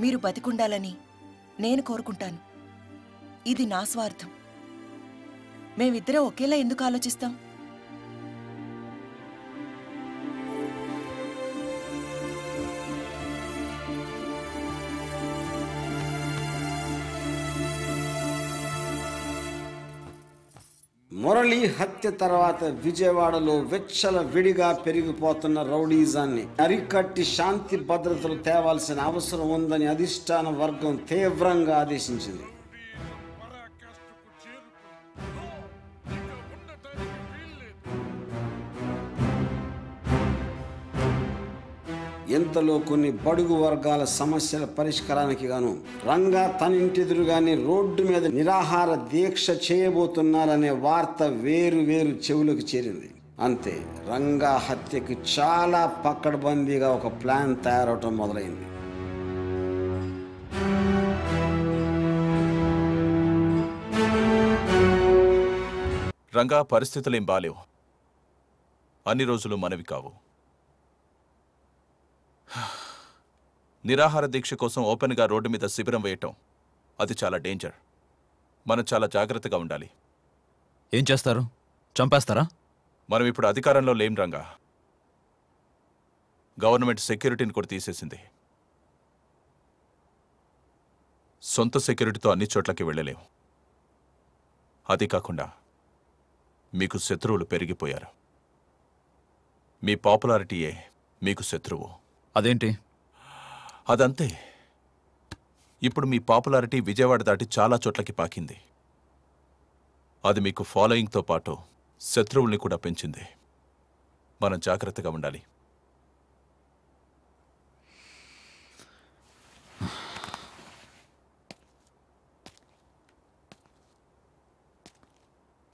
మీరు బతికుండాలని నేను కోరుకుంటాను. ఇది నా స్వార్థం. మేమిద్దరం ఒకేలా ఎందుకు ఆలోచిస్తాం? మురళి హత్య తర్వాత విజయవాడలో వెచ్చల విడిగా పెరిగిపోతున్న రౌడీజాన్ని అరికట్టి శాంతి భద్రతలు తేవాల్సిన అవసరం ఉందని అధిష్టాన వర్గం తీవ్రంగా ఆదేశించింది. ఇంతలో కొన్ని బడుగు వర్గాల సమస్యల పరిష్కారానికి గాను రంగా తన ఇంటిదురుగానే రోడ్డు మీద నిరాహార దీక్ష చేయబోతున్నారనే వార్త వేరు వేరు చెవులకు చేరింది. అంతే రంగా హత్యకు చాలా పక్కడబందీగా ఒక ప్లాన్ తయారవటం మొదలైంది. రంగా పరిస్థితులేం బాలేవు. అన్ని రోజులు మనవి కావు. నిరాహార దీక్ష కోసం ఓపెన్గా రోడ్డు మీద శిబిరం వేయటం అది చాలా డేంజర్. మనం చాలా జాగ్రత్తగా ఉండాలి. ఏం చేస్తారు? చంపేస్తారా? మనం ఇప్పుడు అధికారంలో లేం రంగా. గవర్నమెంట్ సెక్యూరిటీని కూడా తీసేసింది. సొంత సెక్యూరిటీతో అన్ని చోట్లకి వెళ్ళలేం. అది కాకుండా మీకు శత్రువులు పెరిగిపోయారు. మీ పాపులారిటీయే మీకు శత్రువు. అదేంటి? అదంతే. ఇప్పుడు మీ పాపులారిటీ విజయవాడ దాటి చాలా చోట్లకి పాకింది. అది మీకు ఫాలోయింగ్తో పాటు శత్రువుల్ని కూడా పెంచింది. మనం జాగ్రత్తగా ఉండాలి.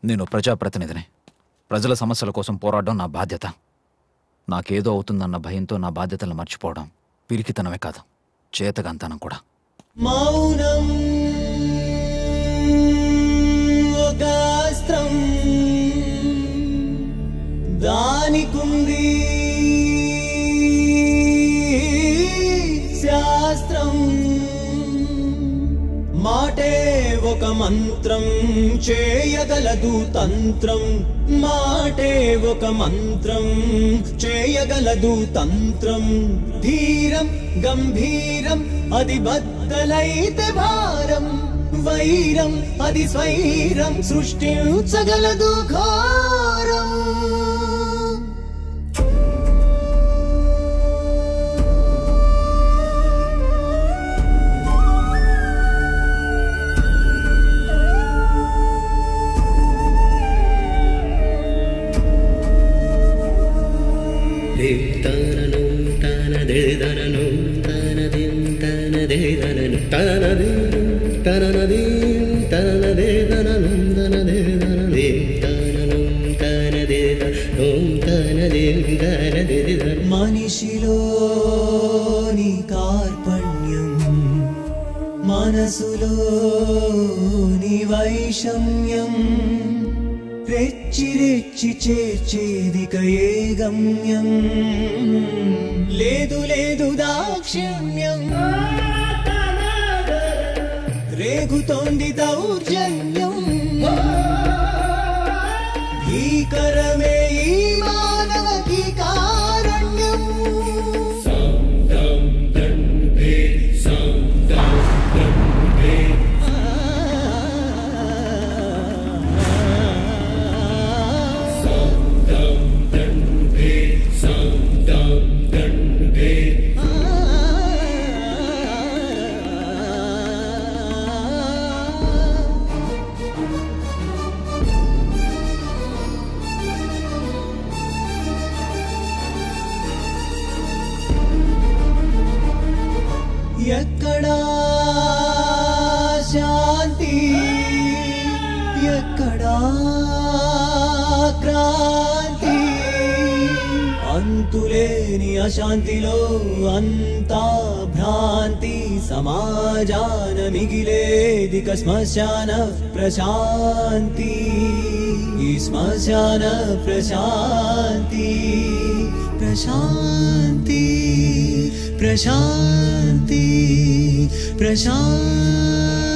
నేను ప్రజాప్రతినిధిని. ప్రజల సమస్యల కోసం పోరాడడం నా బాధ్యత. నాకేదో అవుతుందన్న భయంతో నా బాధ్యతలు మర్చిపోవడం పిరికితనమే కాదు. చేతగంతనం కూడా. మౌనం ఒకాస్త్రం దానికుంది శాస్త్రం. మాటే ఒక మంత్రం చేయగలదు తంత్రం. మాటే ఒక మంత్రం చేయగలదు తంత్రం. ధీరం గంభీరం అది బద్దలైతే భారం. వైరం అది స్వైరం సృష్టించగలదు ఘోరం. మనిషిలోని కార్పణ్యం మనసులోని వైషమ్యం రెచ్చి రెచ్చి చేర్చేదిక ఏ గమ్యం లేదు లేదు దాక్షిణ్యం రేగుతోంది దౌర్జన్యం. భీకర शान्ति अन्ता भ्रान्ति समाजान् निखिलेति प्रशान्ति। श्मशान प्रशान्ति। प्रशान्ति। प्रशान्ति। प्रशान्ति।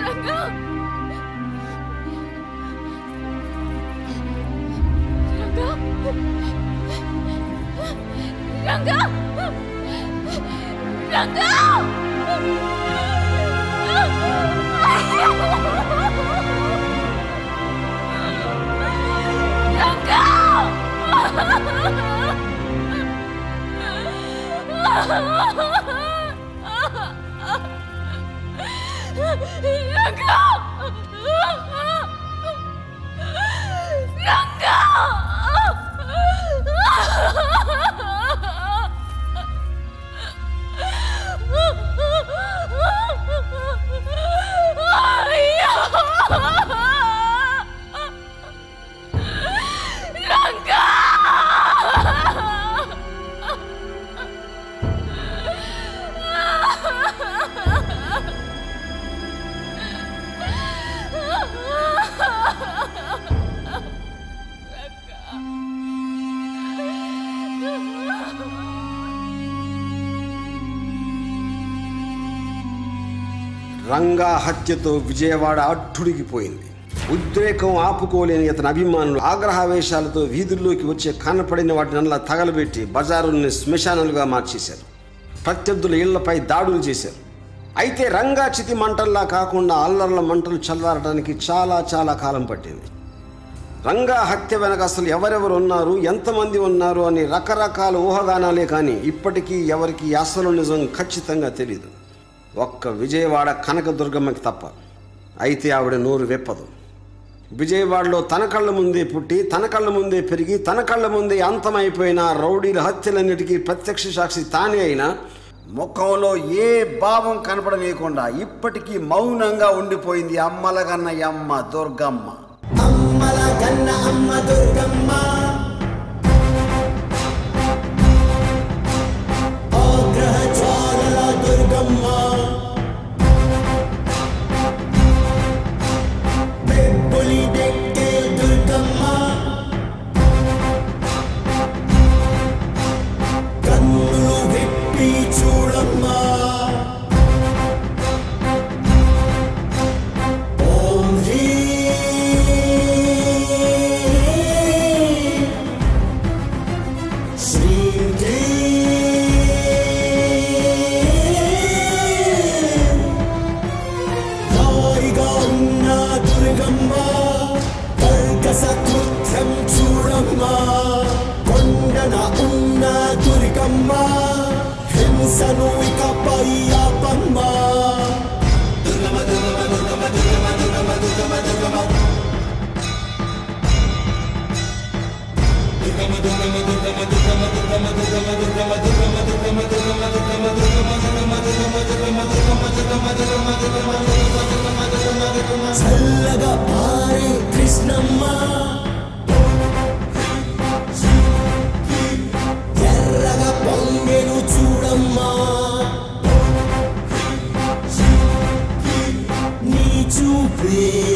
రంగా రంగా రంగా రంగా హత్యతో విజయవాడ అట్టుడిగిపోయింది. ఉద్రేకం ఆపుకోలేని ఇతని అభిమానులు ఆగ్రహావేశాలతో వీధుల్లోకి వచ్చే కనపడిన వాటినల్లా తగలబెట్టి బజారుల్ని శ్మశానాలుగా మార్చేశారు. ప్రత్యర్థుల ఇళ్ళపై దాడులు చేశారు. అయితే రంగా చితి మంటల్లా కాకుండా అల్లర్ల మంటలు చల్లారడానికి చాలా చాలా కాలం పట్టింది. రంగా హత్య వెనక అసలు ఎవరెవరు ఉన్నారు ఎంతమంది ఉన్నారు అని రకరకాల ఊహాగానాలే కానీ ఇప్పటికీ ఎవరికి అసలు నిజం ఖచ్చితంగా తెలియదు ఒక్క విజయవాడ కనకదుర్గమ్మకి తప్ప అయితే ఆవిడ నోరు వెప్పదు. విజయవాడలో తన కళ్ళ ముందే పుట్టి తన కళ్ళ ముందే పెరిగి తన కళ్ళ ముందే అంతమైపోయిన రౌడీల హత్యలన్నిటికీ ప్రత్యక్ష సాక్షి తానే అయినా ముఖంలో ఏ భావం కనపడలేకుండా ఇప్పటికీ మౌనంగా ఉండిపోయింది అమ్మలగన్న అమ్మ దుర్గమ్మ. అమ్మల అమ్మ దుర్గమ్మ. దుర్గమ్మ చల్లగా పారే కృష్ణమ్మ. ఎర్రగా పొంగెను చూడమ్మా. నీ చూపే